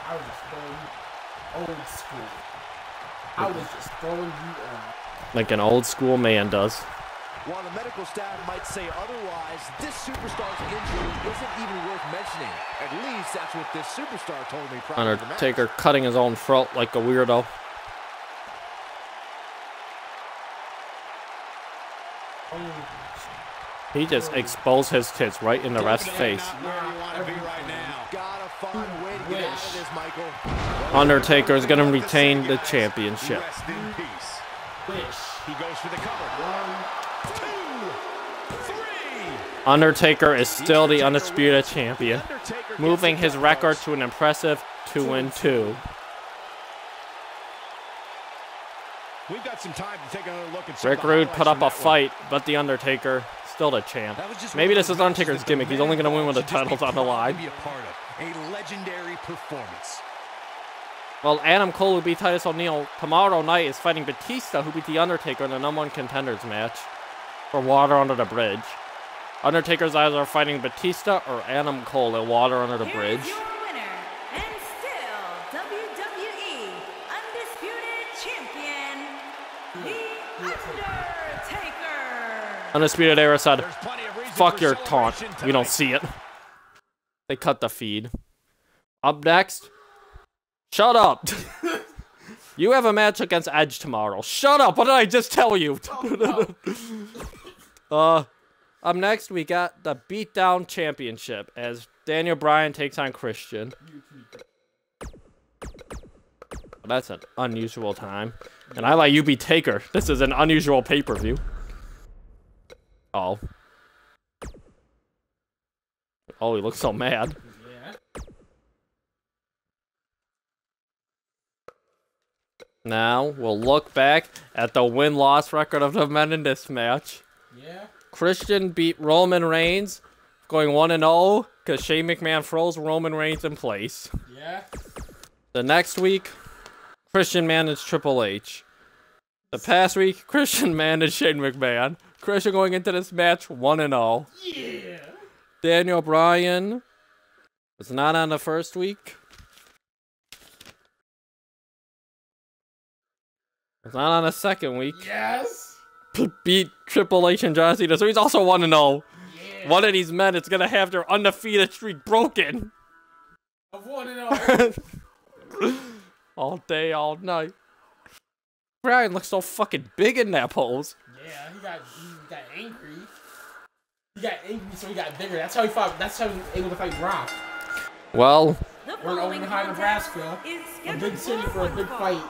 I was just throwing you old school. I was just throwing you on. Like an old school man does. While the medical staff might say otherwise, this superstar's injury isn't even worth mentioning. At least that's what this superstar told me prior to. Undertaker cutting his own throat like a weirdo. He just exposed his tits right in the ref's face. Not where you want to be right now. Gotta find a way to get out of this, Michael. Undertaker is going to retain the championship. Rest in peace. Wish. He goes for the cover. One. Two, three. Undertaker is still the undisputed champion, moving his record to an impressive 2 and 2. We've got some time to take another look at Rick Rude put up a fight, but the Undertaker still the champ. That was just Maybe this is Undertaker's gimmick. He's only going to win with the should just be titles on the line. Be a part of a legendary performance. Well, Adam Cole, will beat Titus O'Neil tomorrow night, is fighting Batista, who beat The Undertaker in the number one contenders match for Water Under the Bridge. Undertaker's eyes are fighting Batista or Adam Cole at Water Under the Bridge. Undisputed Era said, There's plenty of reason fuck your taunt. celebration We don't see it. They cut the feed. Up next. Shut up. you have a match against Edge tomorrow. Shut up. What did I just tell you? uh, Up next, we got the Beatdown Championship as Daniel Bryan takes on Christian. That's an unusual time. And I like UB Taker. This is an unusual pay-per-view. Oh. Oh, he looks so mad. Yeah. Now, we'll look back at the win-loss record of the men in this match. Yeah. Christian beat Roman Reigns, going 1-0, because Shane McMahon froze Roman Reigns in place. Yeah. The next week, Christian managed Triple H. The past week, Christian managed Shane McMahon. Christian going into this match 1 and 0. Yeah. Daniel Bryan was not on the first week. Was not on the second week. Yes. Beat Triple H and John Cena, so he's also 1 0. Yeah. One of these men is gonna have their undefeated streak broken Of one and all. all day, all night. Bryan looks so fucking big in that pose. Yeah. He got he got angry. He got angry, so he got bigger. That's how he fought. That's how he was able to fight Brock. Well, We're in following Omaha, contest Nebraska. is A big city for a big fall, fight.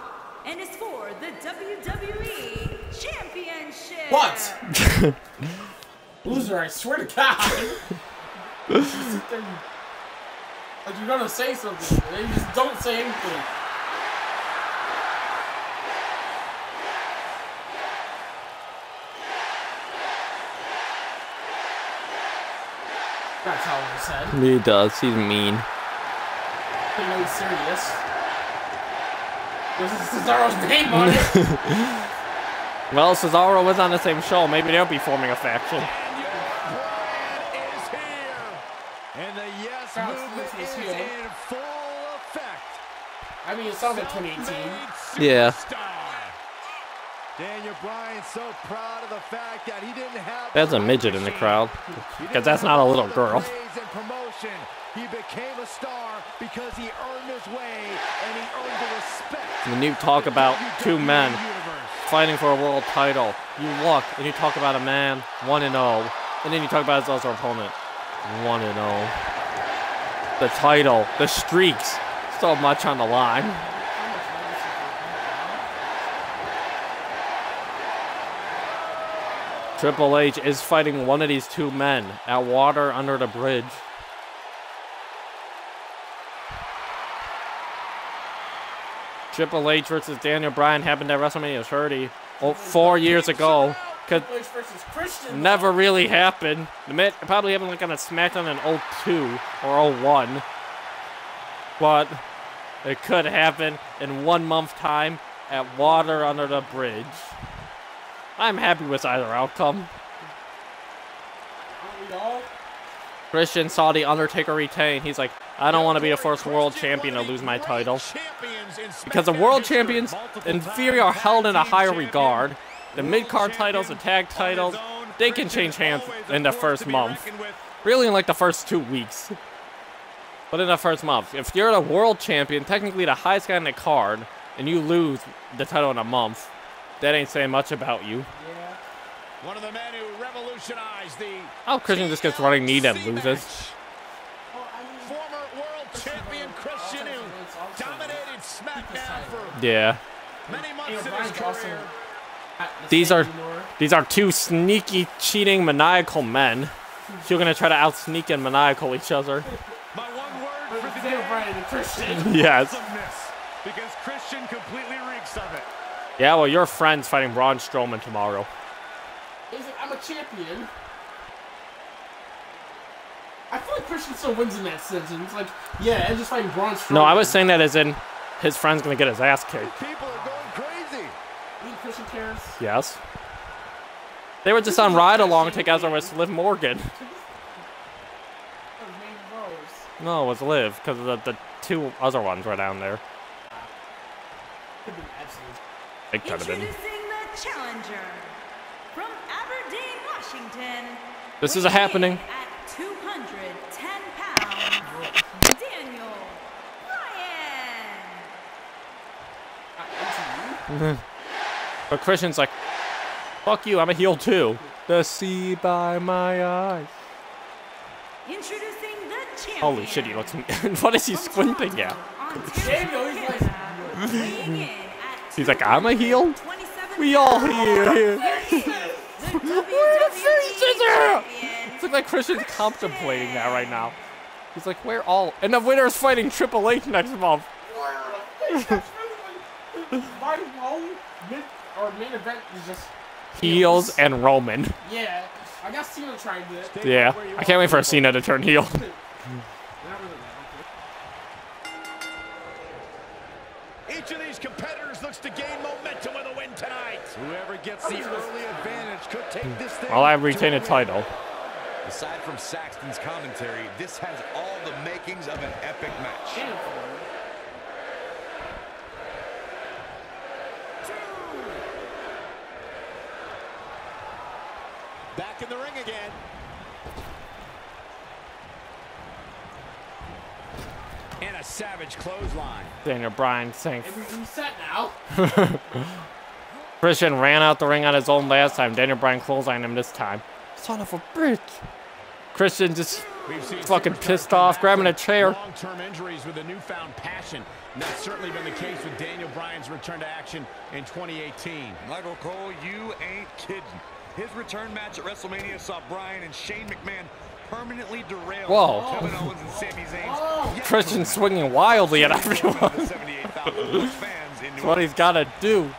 And is for the WWE Championship. What? Loser! I swear to God. You sit there, you- like you're gonna say something, and you just don't say anything. That's how he said. he does. He's mean. He know he's serious. This is Cesaro's name on it. Well, Cesaro was on the same show. Maybe they'll be forming a faction. Bryan is here. And the yes Sounds movement like is here. in full effect. I mean, it sounds like 2018. Yeah. Bryan so proud of the fact that he didn't have There's a midget in the crowd. Because that's not a little girl. praise and promotion. He became a star because he earned his way and he earned the respect. When you talk about two men fighting for a world title, you look and you talk about a man 1 and 0, and then you talk about his other opponent 1 and 0. The title, the streaks, so much on the line. Triple H is fighting one of these two men at water under the bridge. Triple H versus Daniel Bryan happened at WrestleMania 30 oh, four years ago. Could Triple H versus Christian. never really happened. The match probably happened like on a SmackDown in 02 or 01. But it could happen in one month time at Water Under the Bridge. I'm happy with either outcome. Christian saw The Undertaker retain. He's like, I don't want to be the first world champion to lose my title. Because the world champions, in theory, are held in a higher regard. The mid-card titles, the tag titles, they can change hands in the first month. Really in like the first two weeks. But in the first month. If you're the world champion, technically the highest guy in the card, and you lose the title in a month, that ain't saying much about you. Yeah. One of the men who revolutionized the Oh, Christian just gets running knee and loses. match. I mean, Former world champion Christian who dominated SmackDown for Yeah. many months in his career. These are these are two sneaky, cheating, maniacal men. Who are gonna try to out sneak and maniacal each other. My one word for the day Bryan Christian. Yes. because Christian completely reeks of it. Yeah, well, your friend's fighting Braun Strowman tomorrow. He's like, I'm a champion. I feel like Christian still wins in that sense, and it's like, yeah, Edge is fighting Braun Strowman. No, I was saying that as in his friend's gonna get his ass kicked. People are going crazy. You think Christian cares? Yes. They were just on ride along together with Liv Morgan. That was Mandy Rose. No, it was Liv because the the two other ones were down there. Could be absolute. It could have been. The challenger from Aberdeen, Washington. This is a happening. At 210 pounds, Daniel Bryan. Into you? But Christian's like, fuck you, I'm a heel too. The sea by my eyes. Introducing the champion. Holy shit, he looks. what is he squinting at? Daniel, he's like, Weighing in at He's like, I'm a heel? 27 We all here. here. the Where the faces are? It's like, like Christian's contemplating that right now. He's like, we're all. And the winner's fighting Triple H next month. my home mid or main event is just Heels and Roman. Yeah, I got Cena trying to. Yeah. I can't wait for Cena to turn heel. Not really that, Each of these competitors gets the early advantage could take hmm. this thing. While I to retain a title. Aside from Saxton's commentary, this has all the makings of an epic match. okay. Back in the ring again. And a savage clothesline. Daniel Bryan saying And we reset now. Christian ran out the ring on his own last time. Daniel Bryan clotheslined him this time. Son of a bitch. Christian just fucking pissed off, grabbing a chair. Long-term injuries with a newfound passion. And that's certainly been the case with Daniel Bryan's return to action in 2018. Michael Cole, you ain't kidding. His return match at WrestleMania saw Bryan and Shane McMahon permanently derail Whoa. Kevin Owens and Sami Zayn. Christian swinging wildly at everyone. the 78,000 plus fans in New That's what he's got to do.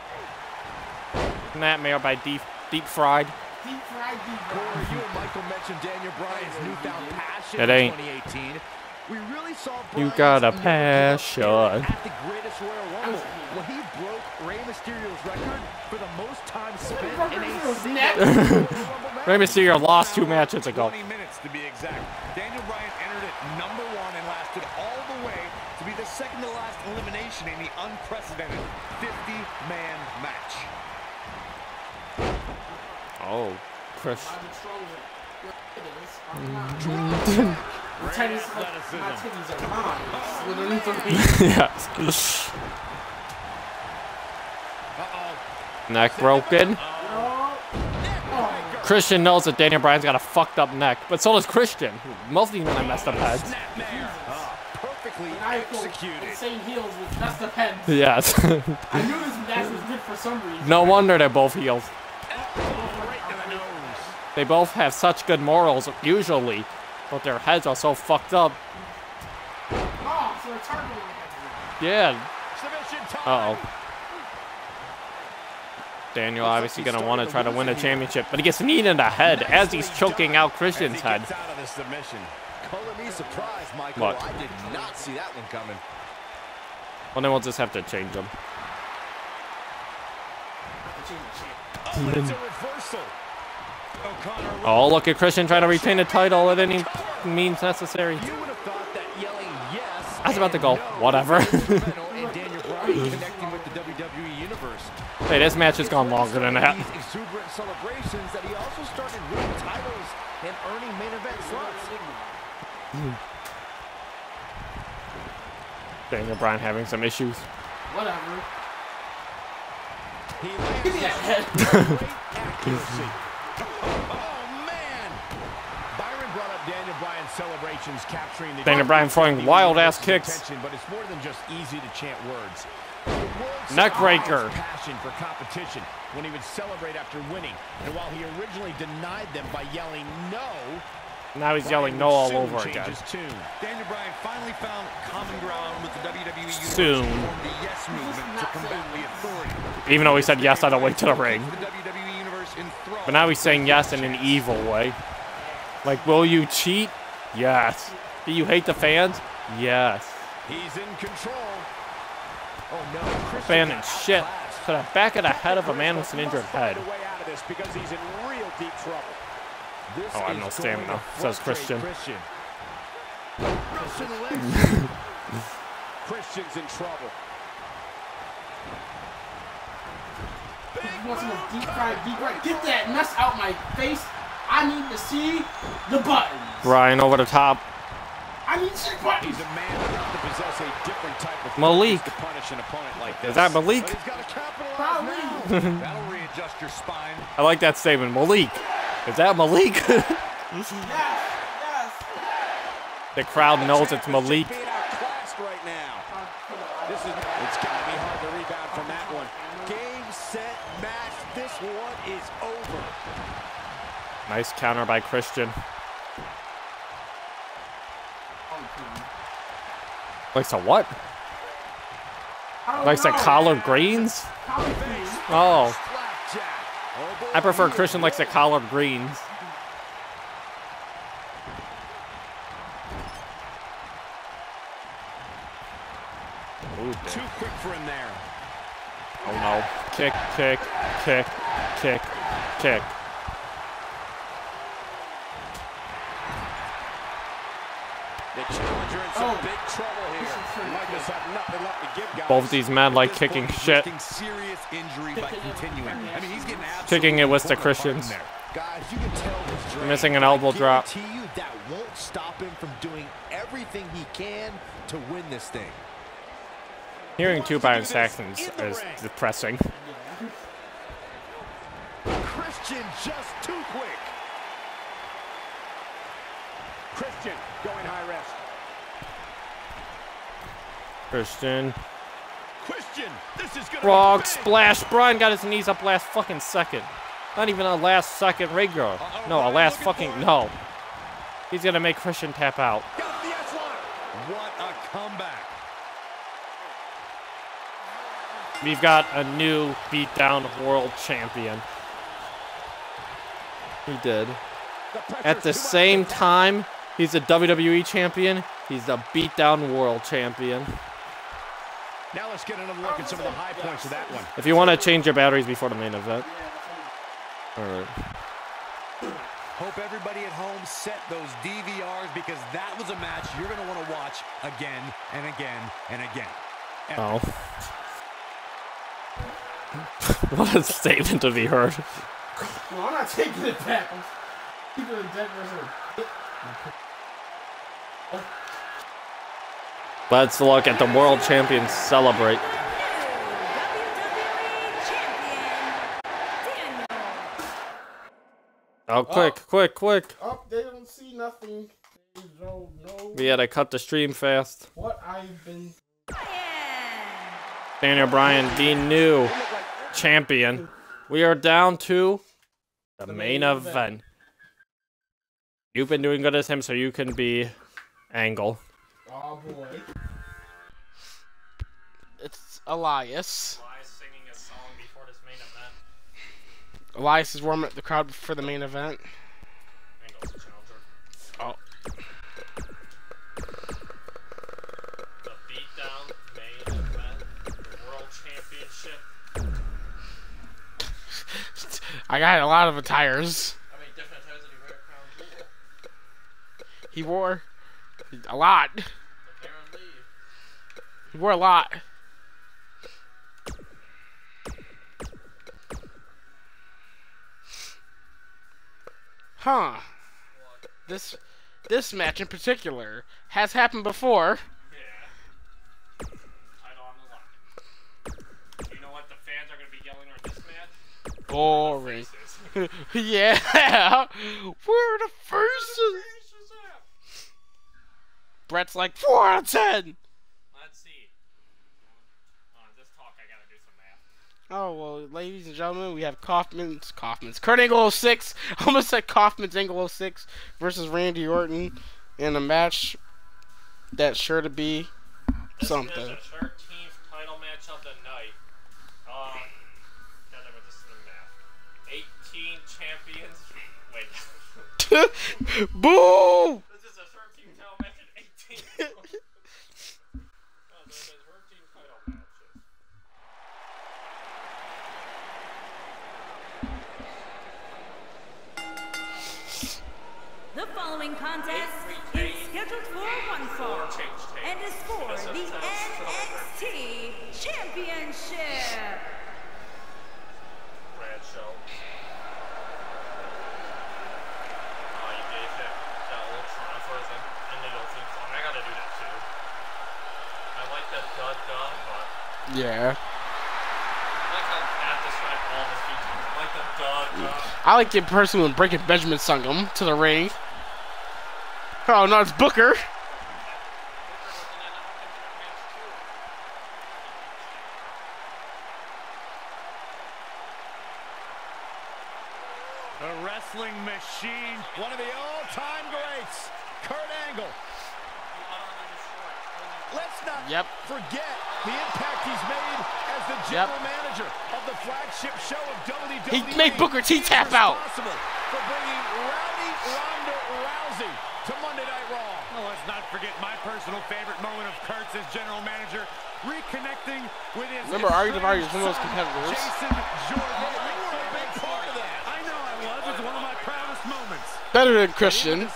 Nightmare by deep, deep fried. Deep fried deep fried. you and Michael mentioned Daniel Bryan's newfound passion It in ain't. 2018. We really saw You got a passion. at the greatest Royal Rumble when he broke Rey Mysterio's record for the most time spent in a single Neck. Royal Rumble match. Rey Mysterio lost two matches ago. 20 minutes to be exact. Daniel Bryan entered at number one and lasted all the way to be the second to last elimination in the unprecedented 50-man match. Oh, Chris. I'm stronger. It is. I'm not. The tightest of my titties are mine. Oh, Underneath the yes. Neck broken. Christian knows that Daniel Bryan's got a fucked up neck, but so does Christian. Most of you know messed up heads. Perfectly I go executed. insane heels with messed up heads. Yes. I knew this match was good for some reason. no wonder they're both heels. They both have such good morals, usually, but their heads are so fucked up. Oh, so. Yeah. Uh oh. Daniel obviously gonna want to try to win a championship, but he gets kneed in the head as he's choking out Christian's he head. out of the submission. Me surprised, Michael. What? I did not see that one coming. Well, then we'll just have to change them. Oh, but it's a reversal. O'Connor look at Christian trying to retain the title at any means necessary. You would have thought that yelling yes. I was about to go, whatever. was instrumental in Daniel Bryan connecting with the WWE universe. Hey, this match has gone longer than that. These exuberant celebrations that he also started winning titles and earning main event slots. Hmm. Daniel Bryan having some issues. Whatever. He Give me lands that head. Great accuracy. Oh, man. Byron brought up Daniel Bryan's celebrations capturing the Daniel Bryan throwing wild-ass kicks. attention, but it's more than just easy to chant words. The words Neck are breaker. his passion for competition when he would celebrate after winning. And while he originally denied them by yelling no, Now he's Bryan yelling no all over again. tune. Daniel Bryan finally found common ground with the WWE Soon. and formed the Yes Movement to combat the authority. Even though he said yes on the way to the ring. The WWE Universe enthralled. But now he's saying yes in an evil way. Like, will you cheat? Yes. Do you hate the fans? Yes. He's in control. Oh no, Christian Fan and shit. To the back of the head of a man with an injured head. a way out of this because he's in real deep trouble. This Oh, I have no stamina, says frustrate Christian. Christian's in trouble. You want some of deep fried, deep fried? Get that mess out my face. I need to see the buttons. Bryan over the top. I need to see buttons. He's a man to possess a different type of Malik. to punish an opponent like this. Is that Malik? But he's got to capitalize Probably. now. That'll readjust your spine. I like that statement. Malik. Is that Malik? Yes, yes. the crowd knows it's Malik. Being outclassed right now. This is, it's got to be hard to rebound from that one. Game, set, match. This one is over. Nice counter by Christian. Likes a what? Likes a collard greens? Oh. I prefer Christian likes the collard greens. Too quick for him there. Oh no. Kick, kick, kick, kick, kick. The challenger in some Oh. big trouble here. Might just have nothing left to give, guys. Both these men like kicking shit. serious injury by continuing. I mean, he's getting Kicking it with the Christians. there. Guys, you can tell he's drained. Missing an elbow drop. guarantee you that won't stop him from doing everything he can to win this thing. Hearing two Byron Saxtons is depressing. Christian just too quick. Christian going high Christian. Christian, this is gonna Frog be splash. Bryan got his knees up last fucking second. Not even a last second regular. No, a last fucking no. He's gonna make Christian tap out. Got the S-line. What a comeback. We've got a new beatdown world champion. He did. The At the same time, he's a WWE champion. He's the beatdown world champion. Now let's get another look at some of the high points of that one. If you want to change your batteries before the main event. All right. Hope everybody at home set those DVRs because that was a match you're going to want to watch again and again and again. Oh. what a statement to be heard. No, I'm not taking it back. I'm keeping it dead versus. Let's look at the world champions celebrate. Champion, Daniel. Oh, quick, quick, quick. Oh, they don't see nothing. They don't know We had to cut the stream fast. what I've been. Daniel Bryan, the new champion. We are down to the main event. You've been doing good as him, so you can be Angle. Oh boy. Event. Elias is warming up the crowd for the main event. Angle's the challenger. Oh, The beatdown main event, the world championship. I got a lot of attires. How many different times did he wear crown? He wore a lot. He wore a lot. huh, this this match in particular has happened before. Yeah. You know what the fans are going to be yelling this match? Boring. yeah. Where are the faces? Brett's like, 4 out of 10! Oh well, ladies and gentlemen, we have Kaufman's Kaufman's Kurt Angle 06. I almost said Kaufman's Angle 06 versus Randy Orton in a match that's sure to be This something. is the 13th title match of the night. Uh, this is the math. 18 champions. Wait. Boo! this is 13th title match and 18. oh, there's been 13 title matches. The following contest is scheduled for one fall and is for the NXT Championship. Bradshaw. Oh, you gave him that Ultron for his en- ending theme song. I gotta do that too. I like that dud dud, but Yeah. I like how Pat described all the features. I like I like the person when breaking Benjamin sung him to the ring. Oh no, it's Booker. The wrestling machine, one of the all-time greats, Kurt Angle. Let's not Yep. forget the impact he's made as the Yep. general manager of the flagship show of WWE. He made Booker T tap out. responsible for bringing Rowdy Ronda Rousey to Monday Night Raw. Well, let's not forget my personal favorite moment of Kurt's as general manager, reconnecting with his. Remember, Artie estranged Daivari was one of those son, competitors. Jason Jordan. You were a big part of that. I know I was. It's one of my proudest moments. Better than Christian.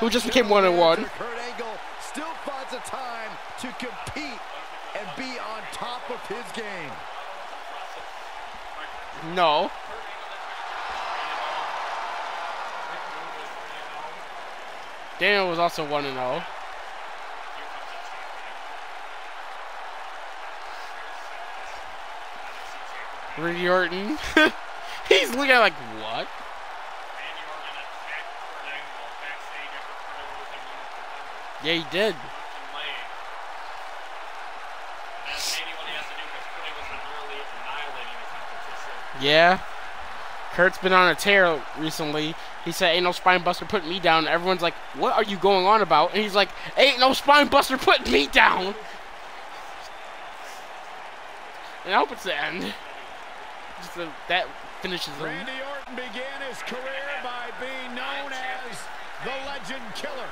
Who just became one and one. Kurt Angle still finds a time to compete and be on top of his game. No. Daniel was also 1 and oh. 0. Randy Orton. He's looking at like, what? Yeah, he did. Yeah. Kurt's been on a tear recently. He said, Ain't no spine buster putting me down. Everyone's like, What are you going on about? And he's like, Ain't no spine buster putting me down. And I hope it's the end. Just the, that finishes him. Randy Orton began his career by being known as the Legend Killer.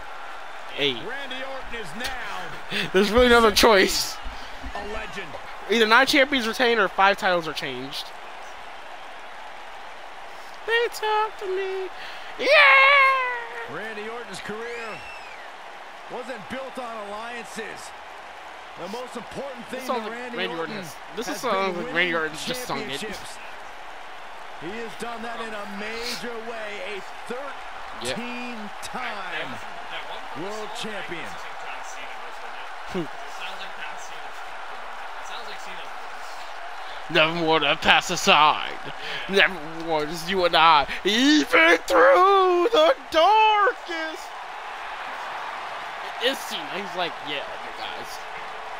Hey, Randy Orton is now there's really no other choice. a legend. Either nine champions retain or five titles are changed. They talk to me. Yeah! Randy Orton's career wasn't built on alliances. The most important thing This sounds to like Randy, Randy Orton, Orton has- this is sounds been like Randy Orton's just sung it. He has done that in a major way. A 13-time world champion. Never would have passed aside. Never was you and I, even through the darkest. It's Cena. He's like, yeah, you guys.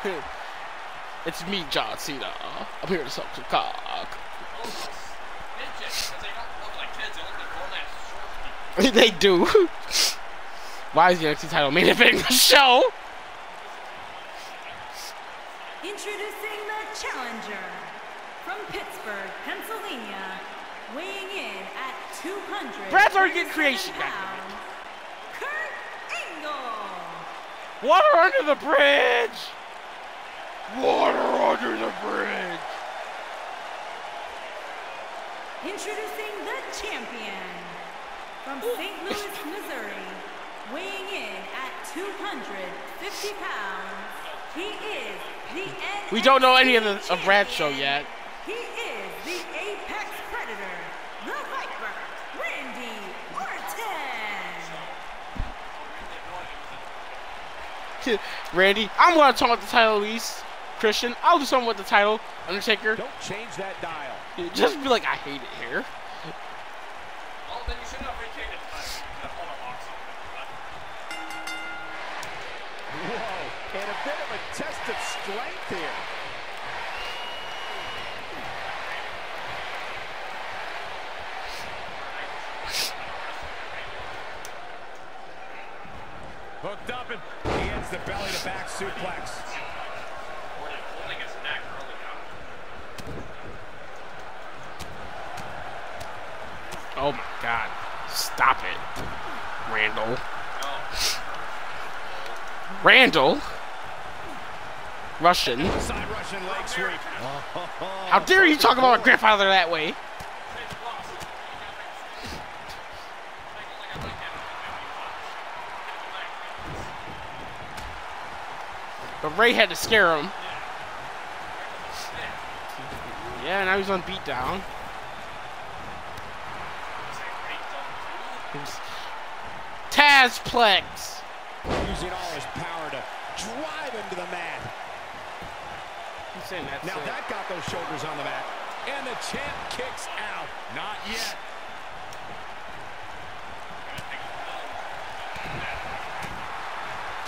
it's me, John Cena. I'm here to suck some cock. they do. Why is the NXT title main eventing the show? Introducing the challenger from Pittsburgh, Pennsylvania, weighing in at 200. Brad's already getting creation back. pounds, Kurt Angle. Water under the bridge! Water under the bridge! Introducing the champion from St. Louis, Missouri, weighing in at 250 pounds. He is the NXT We don't know any of the of Brad's show yet. He is the Apex Predator, the Viper, Randy Orton. Randy, I'm gonna talk about the title least. Christian, I'll do something with the title. Undertaker, Don't change that dial. just be like, I hate it here. Whoa, and a bit of a test of strength here. Hooked up and he hits the belly to back suplex. Oh my god. Stop it. Randall. Randall? Russian. How dare you talk about my grandfather that way? But Ray had to scare him. Yeah, now he's on beatdown. Tazplex. Using all his power to drive him to the mat. He's saying that's Now it. that got those shoulders on the mat. And the champ kicks out. Not yet.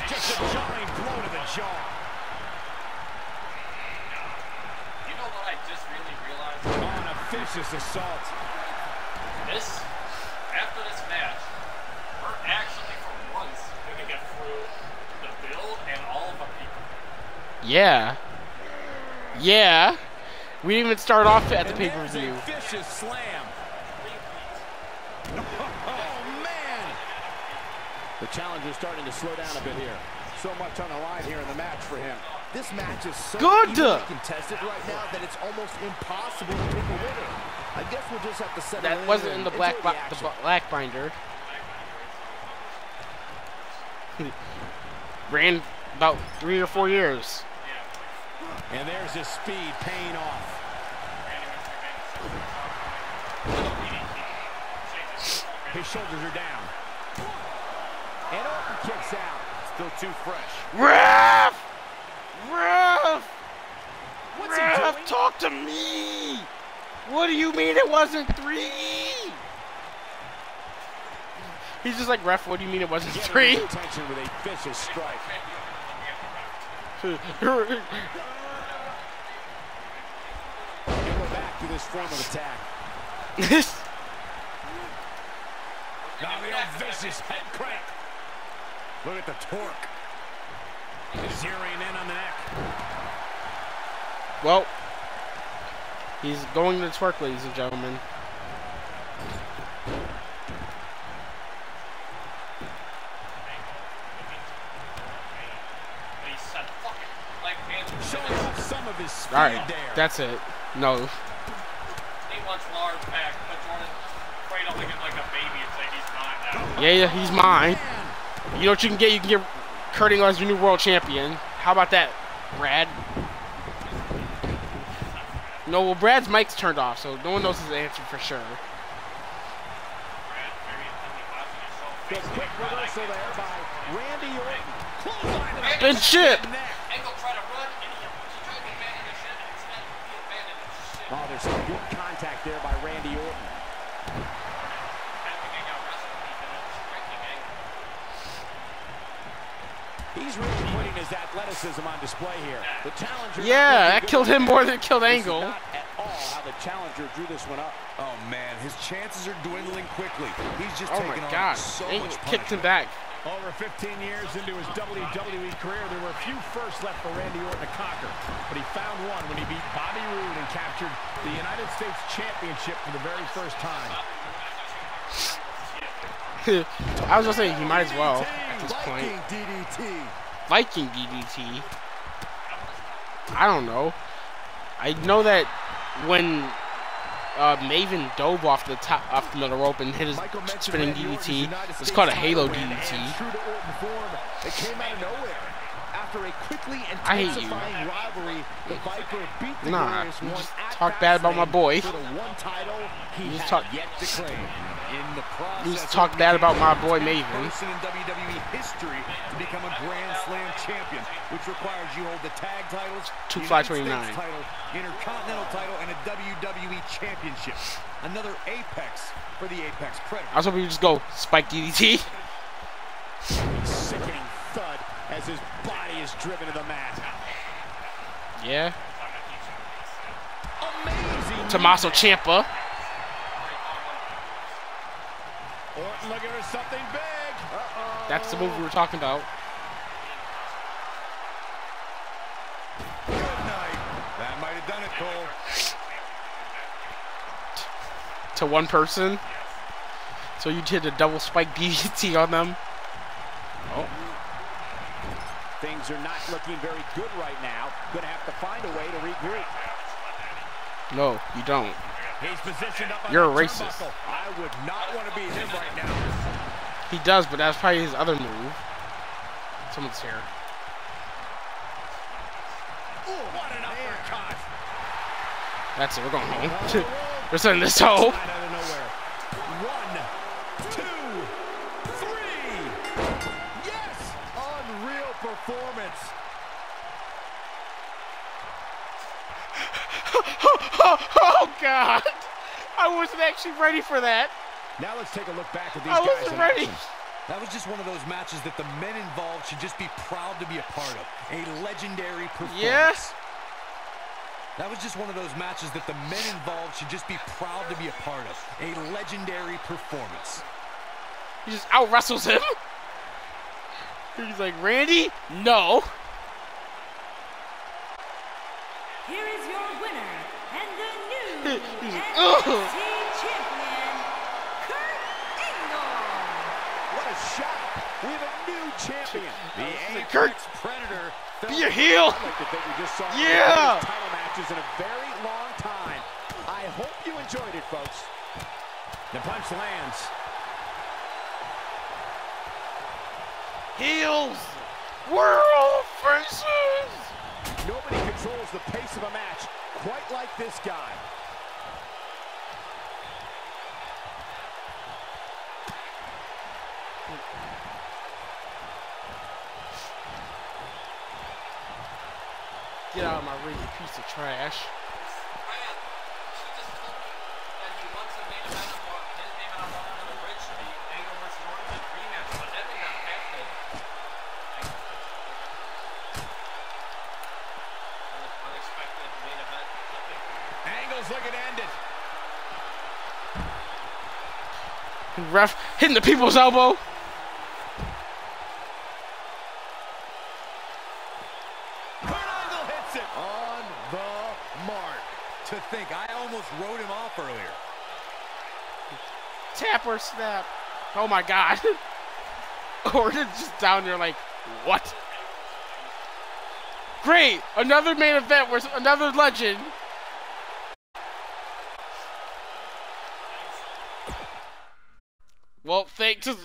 Just a giant blow to the jaw. You know what I just really realized? On a vicious assault. This, after this match, we're actually for once going to get through the build and all of the people. Yeah. Yeah. We didn't even start off at the pay-per-view. Vicious slam. Oh, man. The challenger's starting to slow down a bit here. So much on the line here in the match for him. This match is so Good. contested right now that it's almost impossible to pick a winner. I guess we'll just have to settle That wasn't in the black the the black binder. Ran about three or four years. And there's his speed paying off. His shoulders are down. And Orton kicks out. Still too fresh. Ref! Ref! What's he Ref, talk to me! What do you mean it wasn't three? He's just like, ref, what do you mean it wasn't three? attention with a vicious strike. this form of attack. Now the vicious head crank. Look at the torque. Zeroing in on the neck. well, he's going to twerk, ladies and gentlemen. But he said, fuck it. Like, man, Showing off some of his speed All right, there. that's it. No, he wants large back, but Jordan cradled him like a baby and say he's mine now. Yeah, yeah, he's mine. You know what you can get? You can get Kurt Angle as your new world champion. How about that, Brad? No, well, Brad's mic's turned off, so no one knows his answer for sure. The quick Good. Oh, there's some good contact there by Randy Orton. Having Angle wrestle, he did a striking angle. He's really putting his athleticism on display here. The challenger. Yeah, that killed him more than it killed This Angle. Not at all how the challenger drew this one up. Oh man, his chances are dwindling quickly. He's just Oh my taking on God! so Angle much kicked him back. Over 15 years into his WWE career, there were a few firsts left for Randy Orton to conquer. But he found one when he beat Bobby Roode and captured the United States Championship for the very first time. I was just saying say he might as well this point. Viking DDT. Viking DDT. I don't know. I know that when uh, Maven dove off the top, off the middle rope and hit his Michael spinning DDT, it's called a Halo DDT. True to Orton form, it came out of nowhere. After a quickly I hate you. intensifying rivalry, the Viper beat the Nah, you just talk bad about my boy. For the one title he You just talk- yet to. In the process, You just talk bad about my boy Maven. in WWE history to become a Grand Slam champion, which requires you hold the tag titles, Two fly 29. Title, Intercontinental title, and a WWE championship. Another apex for the Apex Predator. I was hoping you just go Spike DDT. Sickening thud as his body is driven to the mat. Yeah. Amazing. Tommaso Ciampa. Orton looking for something big. That's the move we were talking about. Good night. That might have done it, Cole. To one person. So you did a double Spike DDT on them. Oh. Things are not looking very good right now. Gonna have to find a way to regroup. No, you don't. He's positioned up on You're a racist. turnbuckle. I would not want to be him right now. He does, but that's probably his other move. Someone's here. What an uppercut. That's it. We're going home. we're sending this home. Out of nowhere. One, two, three. Yes! Unreal performance. oh God! I wasn't actually ready for that. Now let's take a look back at these I guys wasn't ready. That was just one of those matches that the men involved should just be proud to be a part of. A legendary performance. Yes. That was just one of those matches that the men involved should just be proud to be a part of. A legendary performance. He just out wrestles him. He's like, Randy, no. Here is your winner and the new He's like, shot. We have a new champion. The Apex Predator. Be a heel. I like to think we just saw one of the Yeah. title matches in a very long time. I hope you enjoyed it, folks. The punch lands. Heels. World faces. Nobody controls the pace of a match quite like this guy. Get out of my ring, you piece of trash. Ryan, she just told me that he wants a main event of Wa- his main event of Walking on the Bridge to be Angle versus Orton rematch, but that did not Unexpected main event. Angles looking to end it. Ended! Ref hitting the people's elbow. Kurt Angle hits it. On the mark. To think, I almost earlier. Tap or snap. Oh my god. Orton's just down there like, what? Great! Another main event where another legend. Well, thanks to